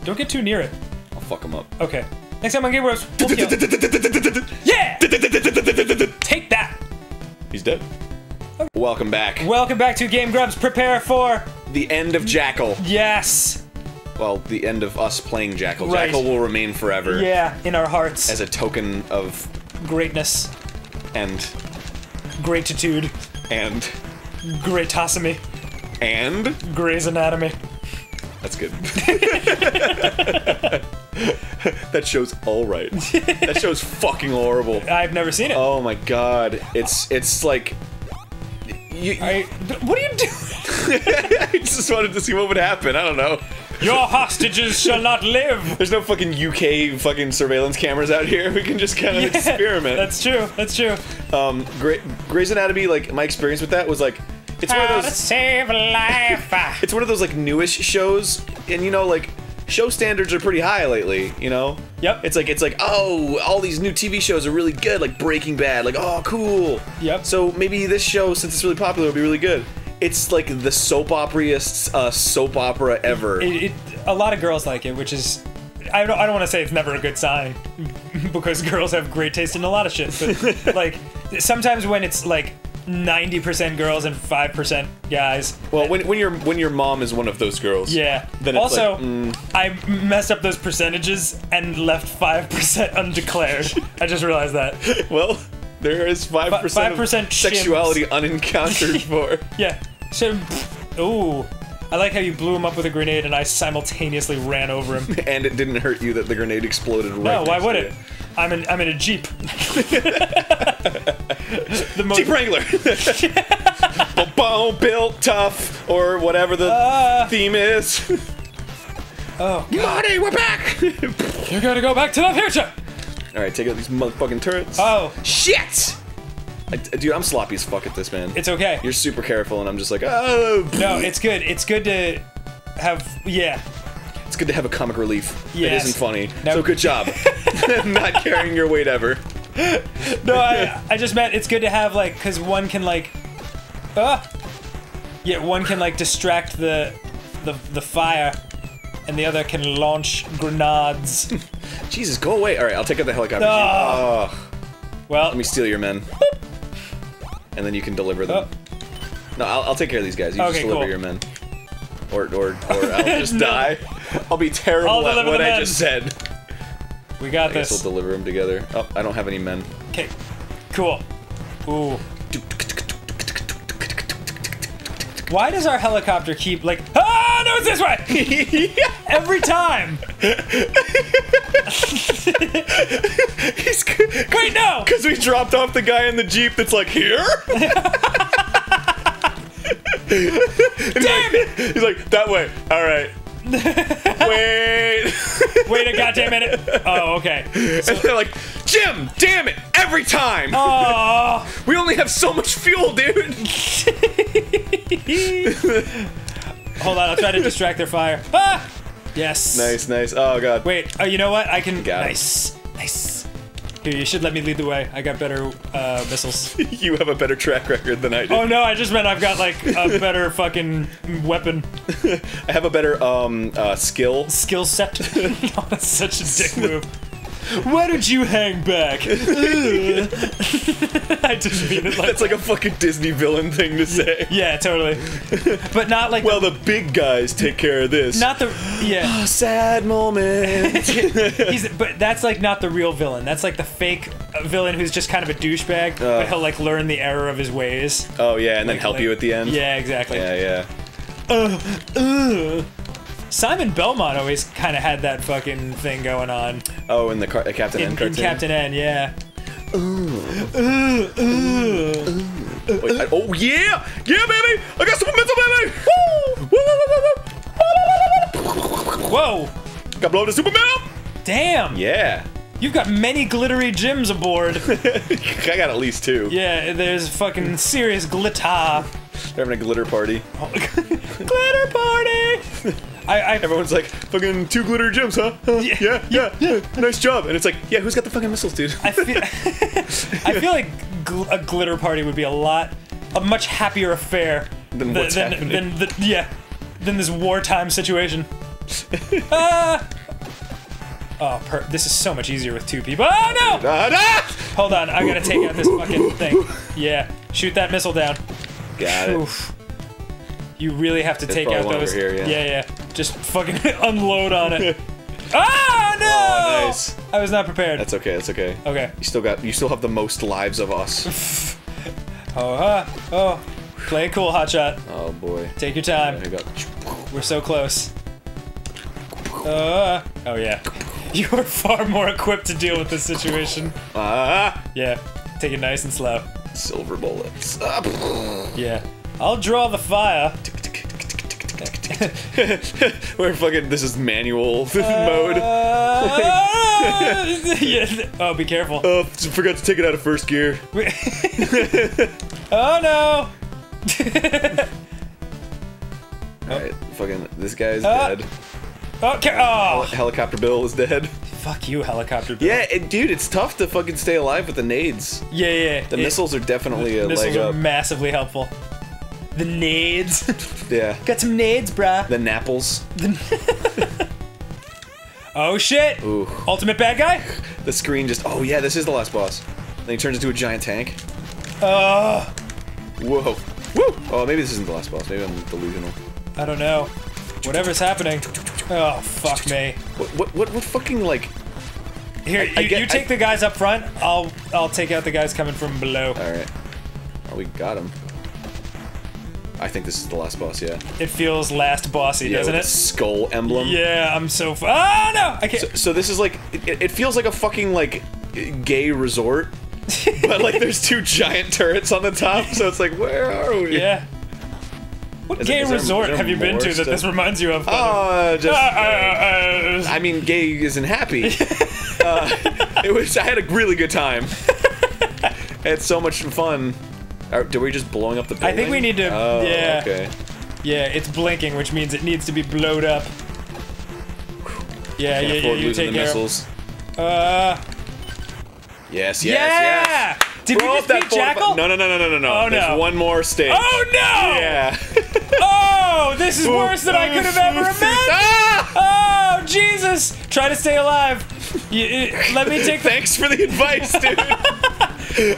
B: Don't get too near it.
A: I'll fuck him up.
B: Okay. Next time on Game. We'll <laughs> yeah. <laughs> Take that.
A: He's dead. Welcome back.
B: Welcome back to Game Grumps. Prepare for
A: The end of Jackal.
B: yes.
A: Well, the end of us playing Jackal.
B: Right.
A: Jackal will remain forever
B: Yeah, in our hearts.
A: as a token of
B: Greatness,
A: and
B: gratitude,
A: and
B: greatosomy,
A: and
B: Grey's Anatomy.
A: That's good. <laughs> that show's all right. that show's fucking horrible.
B: I've never seen it.
A: Oh my god, it's it's like. You,
B: I, what are you doing? <laughs>
A: I just wanted to see what would happen. I don't know.
B: Your hostages shall not live.
A: There's no fucking UK fucking surveillance cameras out here. We can just kind of experiment.
B: That's true. That's true.
A: um, Grey, Grey's Anatomy. Like my experience with that was like, it's one
B: How
A: of
B: to
A: those.
B: save life. <laughs>
A: It's one of those like newish shows, and you know like show standards are pretty high lately. You know.
B: Yep.
A: It's like it's like oh all these new TV shows are really good, like Breaking Bad. Like oh cool.
B: Yep.
A: So maybe this show, since it's really popular, will be really good. It's like the soap opera-iest uh, soap opera ever.
B: It, it, a lot of girls like it, which is. I don't, I don't want to say it's never a good sign <laughs> because girls have great taste in a lot of shit. But <laughs> like sometimes when it's like 90% girls and 5% guys.
A: well, when, when your when your mom is one of those girls.
B: Yeah.
A: Then it's
B: also,
A: like, mm.
B: I messed up those percentages and left 5% <laughs> undeclared. I just realized that. <laughs>
A: Well, there is five percent
B: 5%
A: of sexuality unencountered <laughs> for.
B: Yeah. So, ooh. I like how you blew him up with a grenade and I simultaneously ran over him. <laughs>
A: and it didn't hurt you that the grenade exploded right
B: No, why would it? I'm in I'm in a Jeep. <laughs> the
A: you.
B: most
A: Jeep Wrangler. <laughs> Built tough, or whatever the
B: Uh.
A: theme is.
B: Oh,
A: Marty, we're back.
B: you're gonna go back to the future.
A: All right, take out these motherfucking turrets.
B: Oh,
A: Shit! I, dude, I'm sloppy as fuck at this, man.
B: it's okay.
A: You're super careful, and I'm just like, oh.
B: No, it's good. It's good to have yeah.
A: It's good to have a comic relief. It
B: Yes.
A: isn't funny.
B: No.
A: So good job. <laughs> <laughs> Not carrying your weight ever.
B: No, I, I just meant it's good to have like because one can like, ah, yeah, one can like distract the the the fire, and the other can launch grenades. <laughs>
A: Jesus, go away. All right, I'll take out the helicopter.
B: Ah.
A: Oh,
B: Well,
A: let me steal your men. And then you can deliver them.
B: Oh.
A: No, I'll, I'll take care of these guys. You just deliver
B: cool.
A: your men. or or, or I'll just die. I'll be terrible
B: I'll
A: at what I
B: men.
A: just said.
B: We got
A: I guess
B: this.
A: we'll deliver them together. Oh, I don't have any men.
B: Okay. Cool. Ooh. Why does our helicopter keep like ah no it's this way <laughs> every time? <laughs>
A: He's
B: Wait no.
A: because we dropped off the guy in the jeep that's like here. <laughs>
B: Damn it!
A: He's like that way. All right. Wait.
B: Wait a goddamn minute. Oh okay.
A: and they're like, Jim, damn it, every time.
B: Oh.
A: We only have so much fuel, dude.
B: Hold on, I'll try to distract their fire. Ah! Yes.
A: Nice, nice. Oh god.
B: Wait, oh, you know what? I can.
A: Got it.
B: nice. Nice. Here, you should let me lead the way. I got better uh, missiles. <laughs>
A: You have a better track record than I do.
B: Oh no, I just meant I've got like a <laughs> better fucking weapon
A: I have a better um uh, skill.
B: skill set. no, <laughs> that's such a dick move. Why don't you hang back? <laughs> <laughs> I didn't mean it like
A: That's like a fucking Disney villain thing to say.
B: Yeah, totally. But not like
A: Well, the big guys take care of this.
B: not the yeah.
A: a sad moment. <laughs>
B: He's but that's like not the real villain. That's like the fake uh, villain who's just kind of a douchebag, but he'll like learn the error of his ways.
A: oh yeah, and then help
B: Like-
A: you at the end.
B: Yeah, exactly.
A: Yeah, yeah.
B: Ugh. Simon Belmont always kind of had that fucking thing going on
A: Oh, in the car- uh, Captain
B: in,
A: N
B: in. Captain N. Yeah.
A: Ooh, ooh, ooh, Wait, I- oh yeah, yeah, baby! I got super mental, baby! Woo! Woo, woo, woo, woo, woo!
B: Whoa!
A: Got blown to super metal.
B: Damn!
A: Yeah,
B: You've got many glittery gems aboard. <laughs>
A: I got at least two.
B: yeah, there's fucking serious glitter.
A: They're having a glitter party. <laughs>
B: glitter party! I, I
A: Everyone's like, fucking two glitter gems, huh? Huh? Yeah, yeah, yeah, Nice job. And it's like, yeah, who's got the fucking missiles, dude?
B: I feel, <laughs> <laughs> I feel like gl- a glitter party would be a lot, a much happier affair
A: Than
B: than,
A: happening.
B: than the, yeah, than this wartime situation. <laughs> ah! Oh, per- this is so much easier with two people. Oh no!
A: Ah, ah!
B: Hold on, I gotta take out this fucking thing. Yeah, shoot that missile down.
A: Got it.
B: You really have to take out those.
A: here, yeah.
B: yeah, yeah. Just fucking <laughs> unload on it. <laughs> ah no!
A: Oh, nice.
B: I was not prepared.
A: That's okay. That's okay.
B: okay.
A: You still got. You still have the most lives of us. <laughs>
B: Oh, uh, oh. Play it cool, hotshot.
A: Oh boy.
B: Take your time.
A: Go.
B: We're so close. Uh, oh yeah. You are far more equipped to deal with this situation.
A: Ah!
B: Yeah. Take it nice and slow.
A: Silver bullets. Ah,
B: Yeah. I'll draw the fire. <laughs>
A: We're fucking. This is manual <laughs> mode.
B: Uh, <laughs> yeah. Oh, be careful.
A: Oh, forgot to take it out of first gear.
B: oh no.
A: Alright, fucking. This guy's
B: Ah.
A: dead.
B: Okay. Oh.
A: Helicopter Bill is dead.
B: Fuck you, helicopter. Bill.
A: Yeah, it, dude, it's tough to fucking stay alive with the nades.
B: Yeah, yeah.
A: The
B: It-
A: missiles are definitely a
B: missiles
A: leg
B: are
A: up.
B: massively helpful. The nades.
A: yeah.
B: Got some nades, bruh.
A: The Napples. <laughs>
B: Oh shit.
A: Ooh.
B: Ultimate bad guy. <laughs>
A: The screen just. Oh yeah, this is the last boss. Then he turns into a giant tank.
B: Uh,
A: Whoa. Woo! Oh, maybe this isn't the last boss. Maybe I'm delusional.
B: I don't know. Whatever's happening. Oh fuck me.
A: What? What? What? What fucking like?
B: Here,
A: I
B: you,
A: get-
B: you take
A: I-
B: the guys up front. I'll I'll take out the guys coming from below.
A: All right. Oh, we got him. I think this is the last boss. Yeah.
B: It feels last bossy,
A: Yeah,
B: doesn't it?
A: skull emblem.
B: Yeah, I'm so. F- oh no! I can't.
A: So this is like it, it feels like a fucking like gay resort, <laughs> but like there's two giant turrets on the top, so it's like where are we?
B: yeah. What
A: Is
B: gay
A: it- there-
B: resort
A: is there
B: have you been to that this reminds you of?
A: Oh, just.
B: Uh, uh, uh,
A: I mean, gay isn't happy. <laughs> uh, it was. I had a really good time. I <laughs> had so much fun. Are, did we just blowing up the building?
B: I think we need to-
A: Oh,
B: yeah.
A: Okay.
B: yeah, it's blinking, which means it needs to be blowed up. Yeah, yeah, yeah. You take
A: the
B: care.
A: missiles.
B: Uh,
A: Yes, yes,
B: yeah.
A: yes.
B: Did
A: Blow
B: we just beat Jackal?
A: No, no, no, no, no, no, no.
B: Oh,
A: There's
B: no.
A: one more stage.
B: Oh no!
A: Yeah. <laughs>
B: Oh, this is worse than I could have ever imagined.
A: Ah!
B: Oh Jesus! Try to stay alive. You, let me <laughs> take the.
A: Thanks for the advice, dude. <laughs>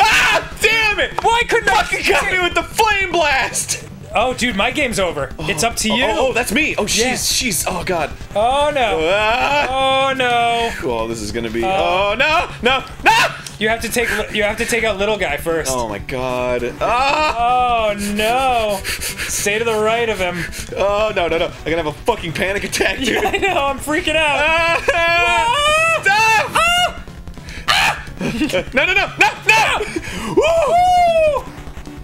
A: ah! Damn it!
B: Why couldn't I?
A: Fucking got me with the flame blast.
B: Oh, dude, my game's over. It's up to you.
A: Oh, oh, that's me. Oh, she's
B: Yeah.
A: she's. Oh God.
B: Oh, no.
A: Ah.
B: Oh no.
A: Oh, this is gonna be. oh no, no, no!
B: You have to take you have to take out little guy first.
A: Oh my God. Ah!
B: Oh no. Stay to the right of him.
A: Oh no, no, no! I'm gonna have a fucking panic attack, <laughs> dude.
B: I know, I'm freaking out.
A: Ah! No, no, no, no, no! Woo!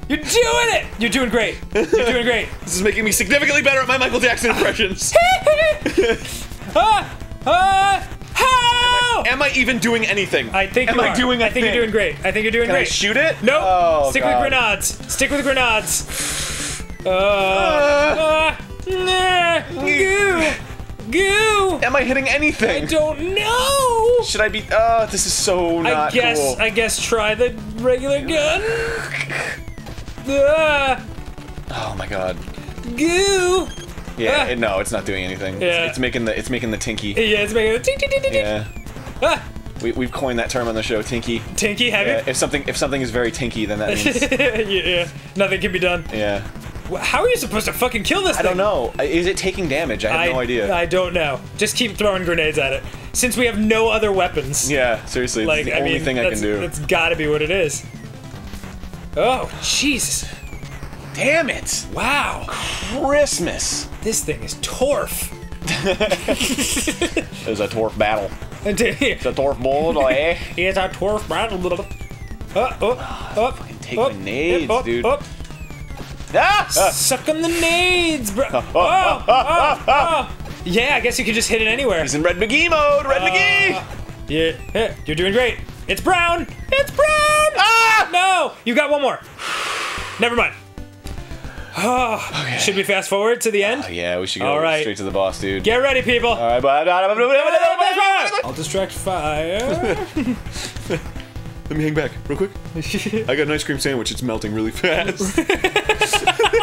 B: You're doing it! You're doing great. You're doing great. <laughs>
A: This is making me significantly better at my Michael Jackson impressions. <laughs>
B: ah! Ah! Help!
A: Am I even doing anything?
B: I think
A: Am
B: you
A: I
B: are.
A: doing a
B: I think
A: thing?
B: you're doing great. I think you're doing
A: Can I
B: great.
A: shoot it?
B: Nope.
A: Oh,
B: Stick
A: God.
B: with grenades. Stick with grenades. <sighs> Uh,
A: Ah.
B: uh, nah, goo.
A: Am I hitting anything?
B: I don't know.
A: Should I be? Oh, this is so
B: I
A: not
B: guess.
A: cool.
B: I guess try the regular gun. Ah,
A: Oh my god.
B: goo.
A: Yeah,
B: Ah.
A: it- no, it's not doing anything.
B: Yeah.
A: It's, making the it's making the tinky.
B: Yeah, it's making the tinky ting. ting.
A: Yeah.
B: Ah,
A: We, we've coined that term on the show, tinky.
B: tinky, have
A: Yeah,
B: you?
A: if something if something is very tinky, then that means <laughs>
B: yeah, yeah, nothing can be done.
A: yeah.
B: How are you supposed to fucking kill this
A: I don't know. Is it taking damage? I have no idea.
B: I don't know. Just keep throwing grenades at it. Since we have no other weapons.
A: yeah, seriously,
B: Like,
A: it's the
B: I
A: only
B: mean,
A: thing I can do.
B: That's gotta be what it is. Oh, Jesus.
A: Damn it!
B: Wow.
A: Christmas.
B: This thing is torf. <laughs>
A: There's a dwarf battle.
B: it's
A: The dwarf bold, eh?
B: a torf battle. Up, up, up.
A: take
B: up,
A: grenades,
B: up,
A: dude.
B: Up.
A: Ah!
B: Suck on the nades, bro. <laughs> Oh, oh, oh. Yeah, I guess you could just hit it anywhere.
A: He's in Red McGee mode. Red McGee.
B: Uh, yeah, yeah, you're doing great. It's brown. It's brown.
A: Ah!
B: No, you got one more. Never mind. Oh, Should we fast forward to the end?
A: Yeah, we should go
B: All right.
A: straight to the boss, dude.
B: Get ready, people.
A: All right, bye. <laughs>
B: I'll distract fire. <laughs>
A: Let me hang back real quick. I got an ice cream sandwich. It's melting really fast. <laughs>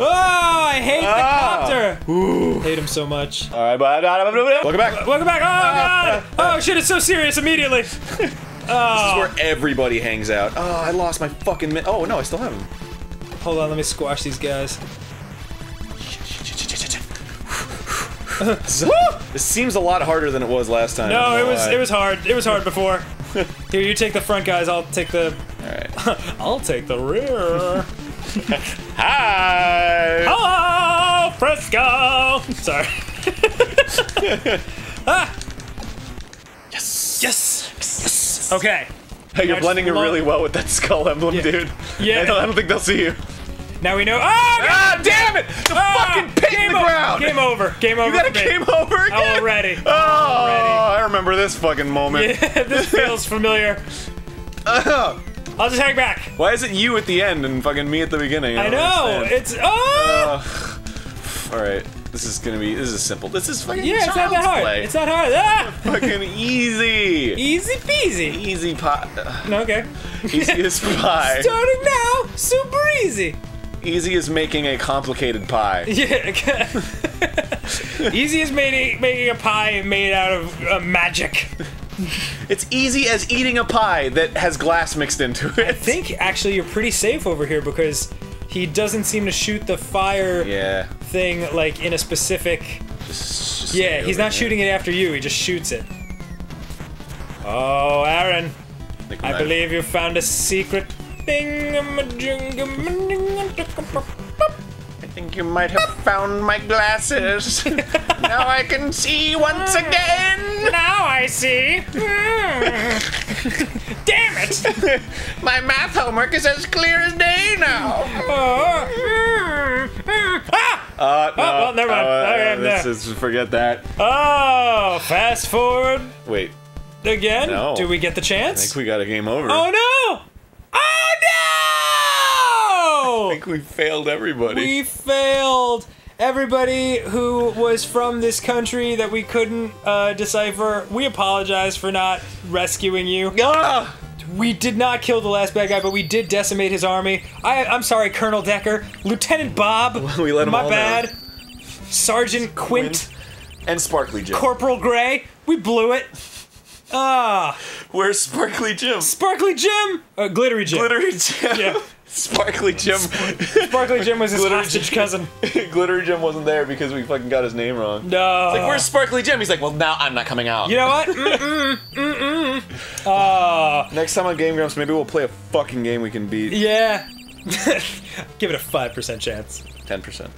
B: oh, I hate
A: Ah.
B: the copter. Hate him so much.
A: All right, bye. Welcome back.
B: Welcome back. Oh god. Oh shit, it's so serious immediately. <laughs>
A: This is where everybody hangs out. Oh, I lost my fucking. Mi- oh no, I still have him.
B: Hold on, let me squash these guys.
A: This seems a lot harder than it was last time.
B: No, it was
A: Why?
B: it was hard. It was hard before. <laughs> Here, you take the front guys. I'll take the.
A: All right. <laughs>
B: I'll take the rear. <laughs>
A: Hi.
B: Hello, Frisco. Sorry. ah. Yes. Yes. Yes. Okay.
A: Hey, you're blending it really well with that skull emblem, dude.
B: Yeah.
A: I don't, I don't think they'll see you.
B: Now we know. Oh,
A: Ah, damn it! The
B: Ah,
A: fucking pit in
B: game
A: the
B: o-
A: ground.
B: Game over. Game over.
A: You got a game over again?
B: Already.
A: Oh,
B: Already.
A: I remember this fucking moment. <laughs>
B: Yeah, this feels familiar.
A: Ugh. <laughs>
B: I'll just hang back.
A: Why is it you at the end and fucking me at the beginning?
B: I
A: don't
B: know.
A: understand.
B: It's oh.
A: Ugh. all right. This is gonna be. This is simple. This is fucking.
B: yeah, it's not that hard.
A: play.
B: It's not hard. Ah. <laughs>
A: fucking easy.
B: Easy peasy.
A: Easy pie.
B: Okay.
A: Easiest pie.
B: Starting now, super easy.
A: Easy as making a complicated pie. <laughs>
B: Yeah. <laughs> easy as making making a pie made out of uh, magic.
A: It's easy as eating a pie that has glass mixed into it.
B: I think actually you're pretty safe over here because he doesn't seem to shoot the fire
A: Yeah.
B: thing like in a specific.
A: Just- just
B: Yeah, he's not shooting it after you. He just shoots it. Oh,
A: Arin,
B: I believe you found a secret.
A: I think you might have found my glasses. now I can see once again.
B: Now I see. Hmm. Damn it!
A: My math homework is as clear as day now.
B: Oh, ah!
A: Uh, no,
B: well, never mind.
A: uh,
B: Okay, I'm
A: this
B: there.
A: is forget that.
B: oh, fast forward
A: Wait,
B: again.
A: No.
B: Do we get the chance?
A: I think we got a game over.
B: oh no! Oh no!
A: I think we failed everybody.
B: We failed. Everybody who was from this country that we couldn't uh, decipher, we apologize for not rescuing you.
A: Ah!
B: We did not kill the last bad guy, but we did decimate his army. I, I'm sorry, Colonel Decker, Lieutenant Bob. <laughs>
A: We let 'em
B: My
A: all
B: bad. Sergeant Quint,
A: And Sparkly Joe.
B: Corporal Gray. We blew it. Ah,
A: Where's Sparkly Jim?
B: Sparkly Jim, uh, Glittery Jim.
A: Glittery Jim.
B: Yeah. <laughs>
A: Sparkly Jim.
B: Sparkly Jim was his
A: Glittery
B: hostage
A: Jim.
B: cousin. <laughs>
A: Glittery Jim wasn't there because we fucking got his name wrong.
B: No.
A: Like, where's Sparkly Jim? He's like, well, now I'm not coming out.
B: You know what? Mm-mm, mm-mm. Ah,
A: Next time on Game Grumps, maybe we'll play a fucking game we can beat.
B: yeah. <laughs> Give it a five percent chance.
A: 10%.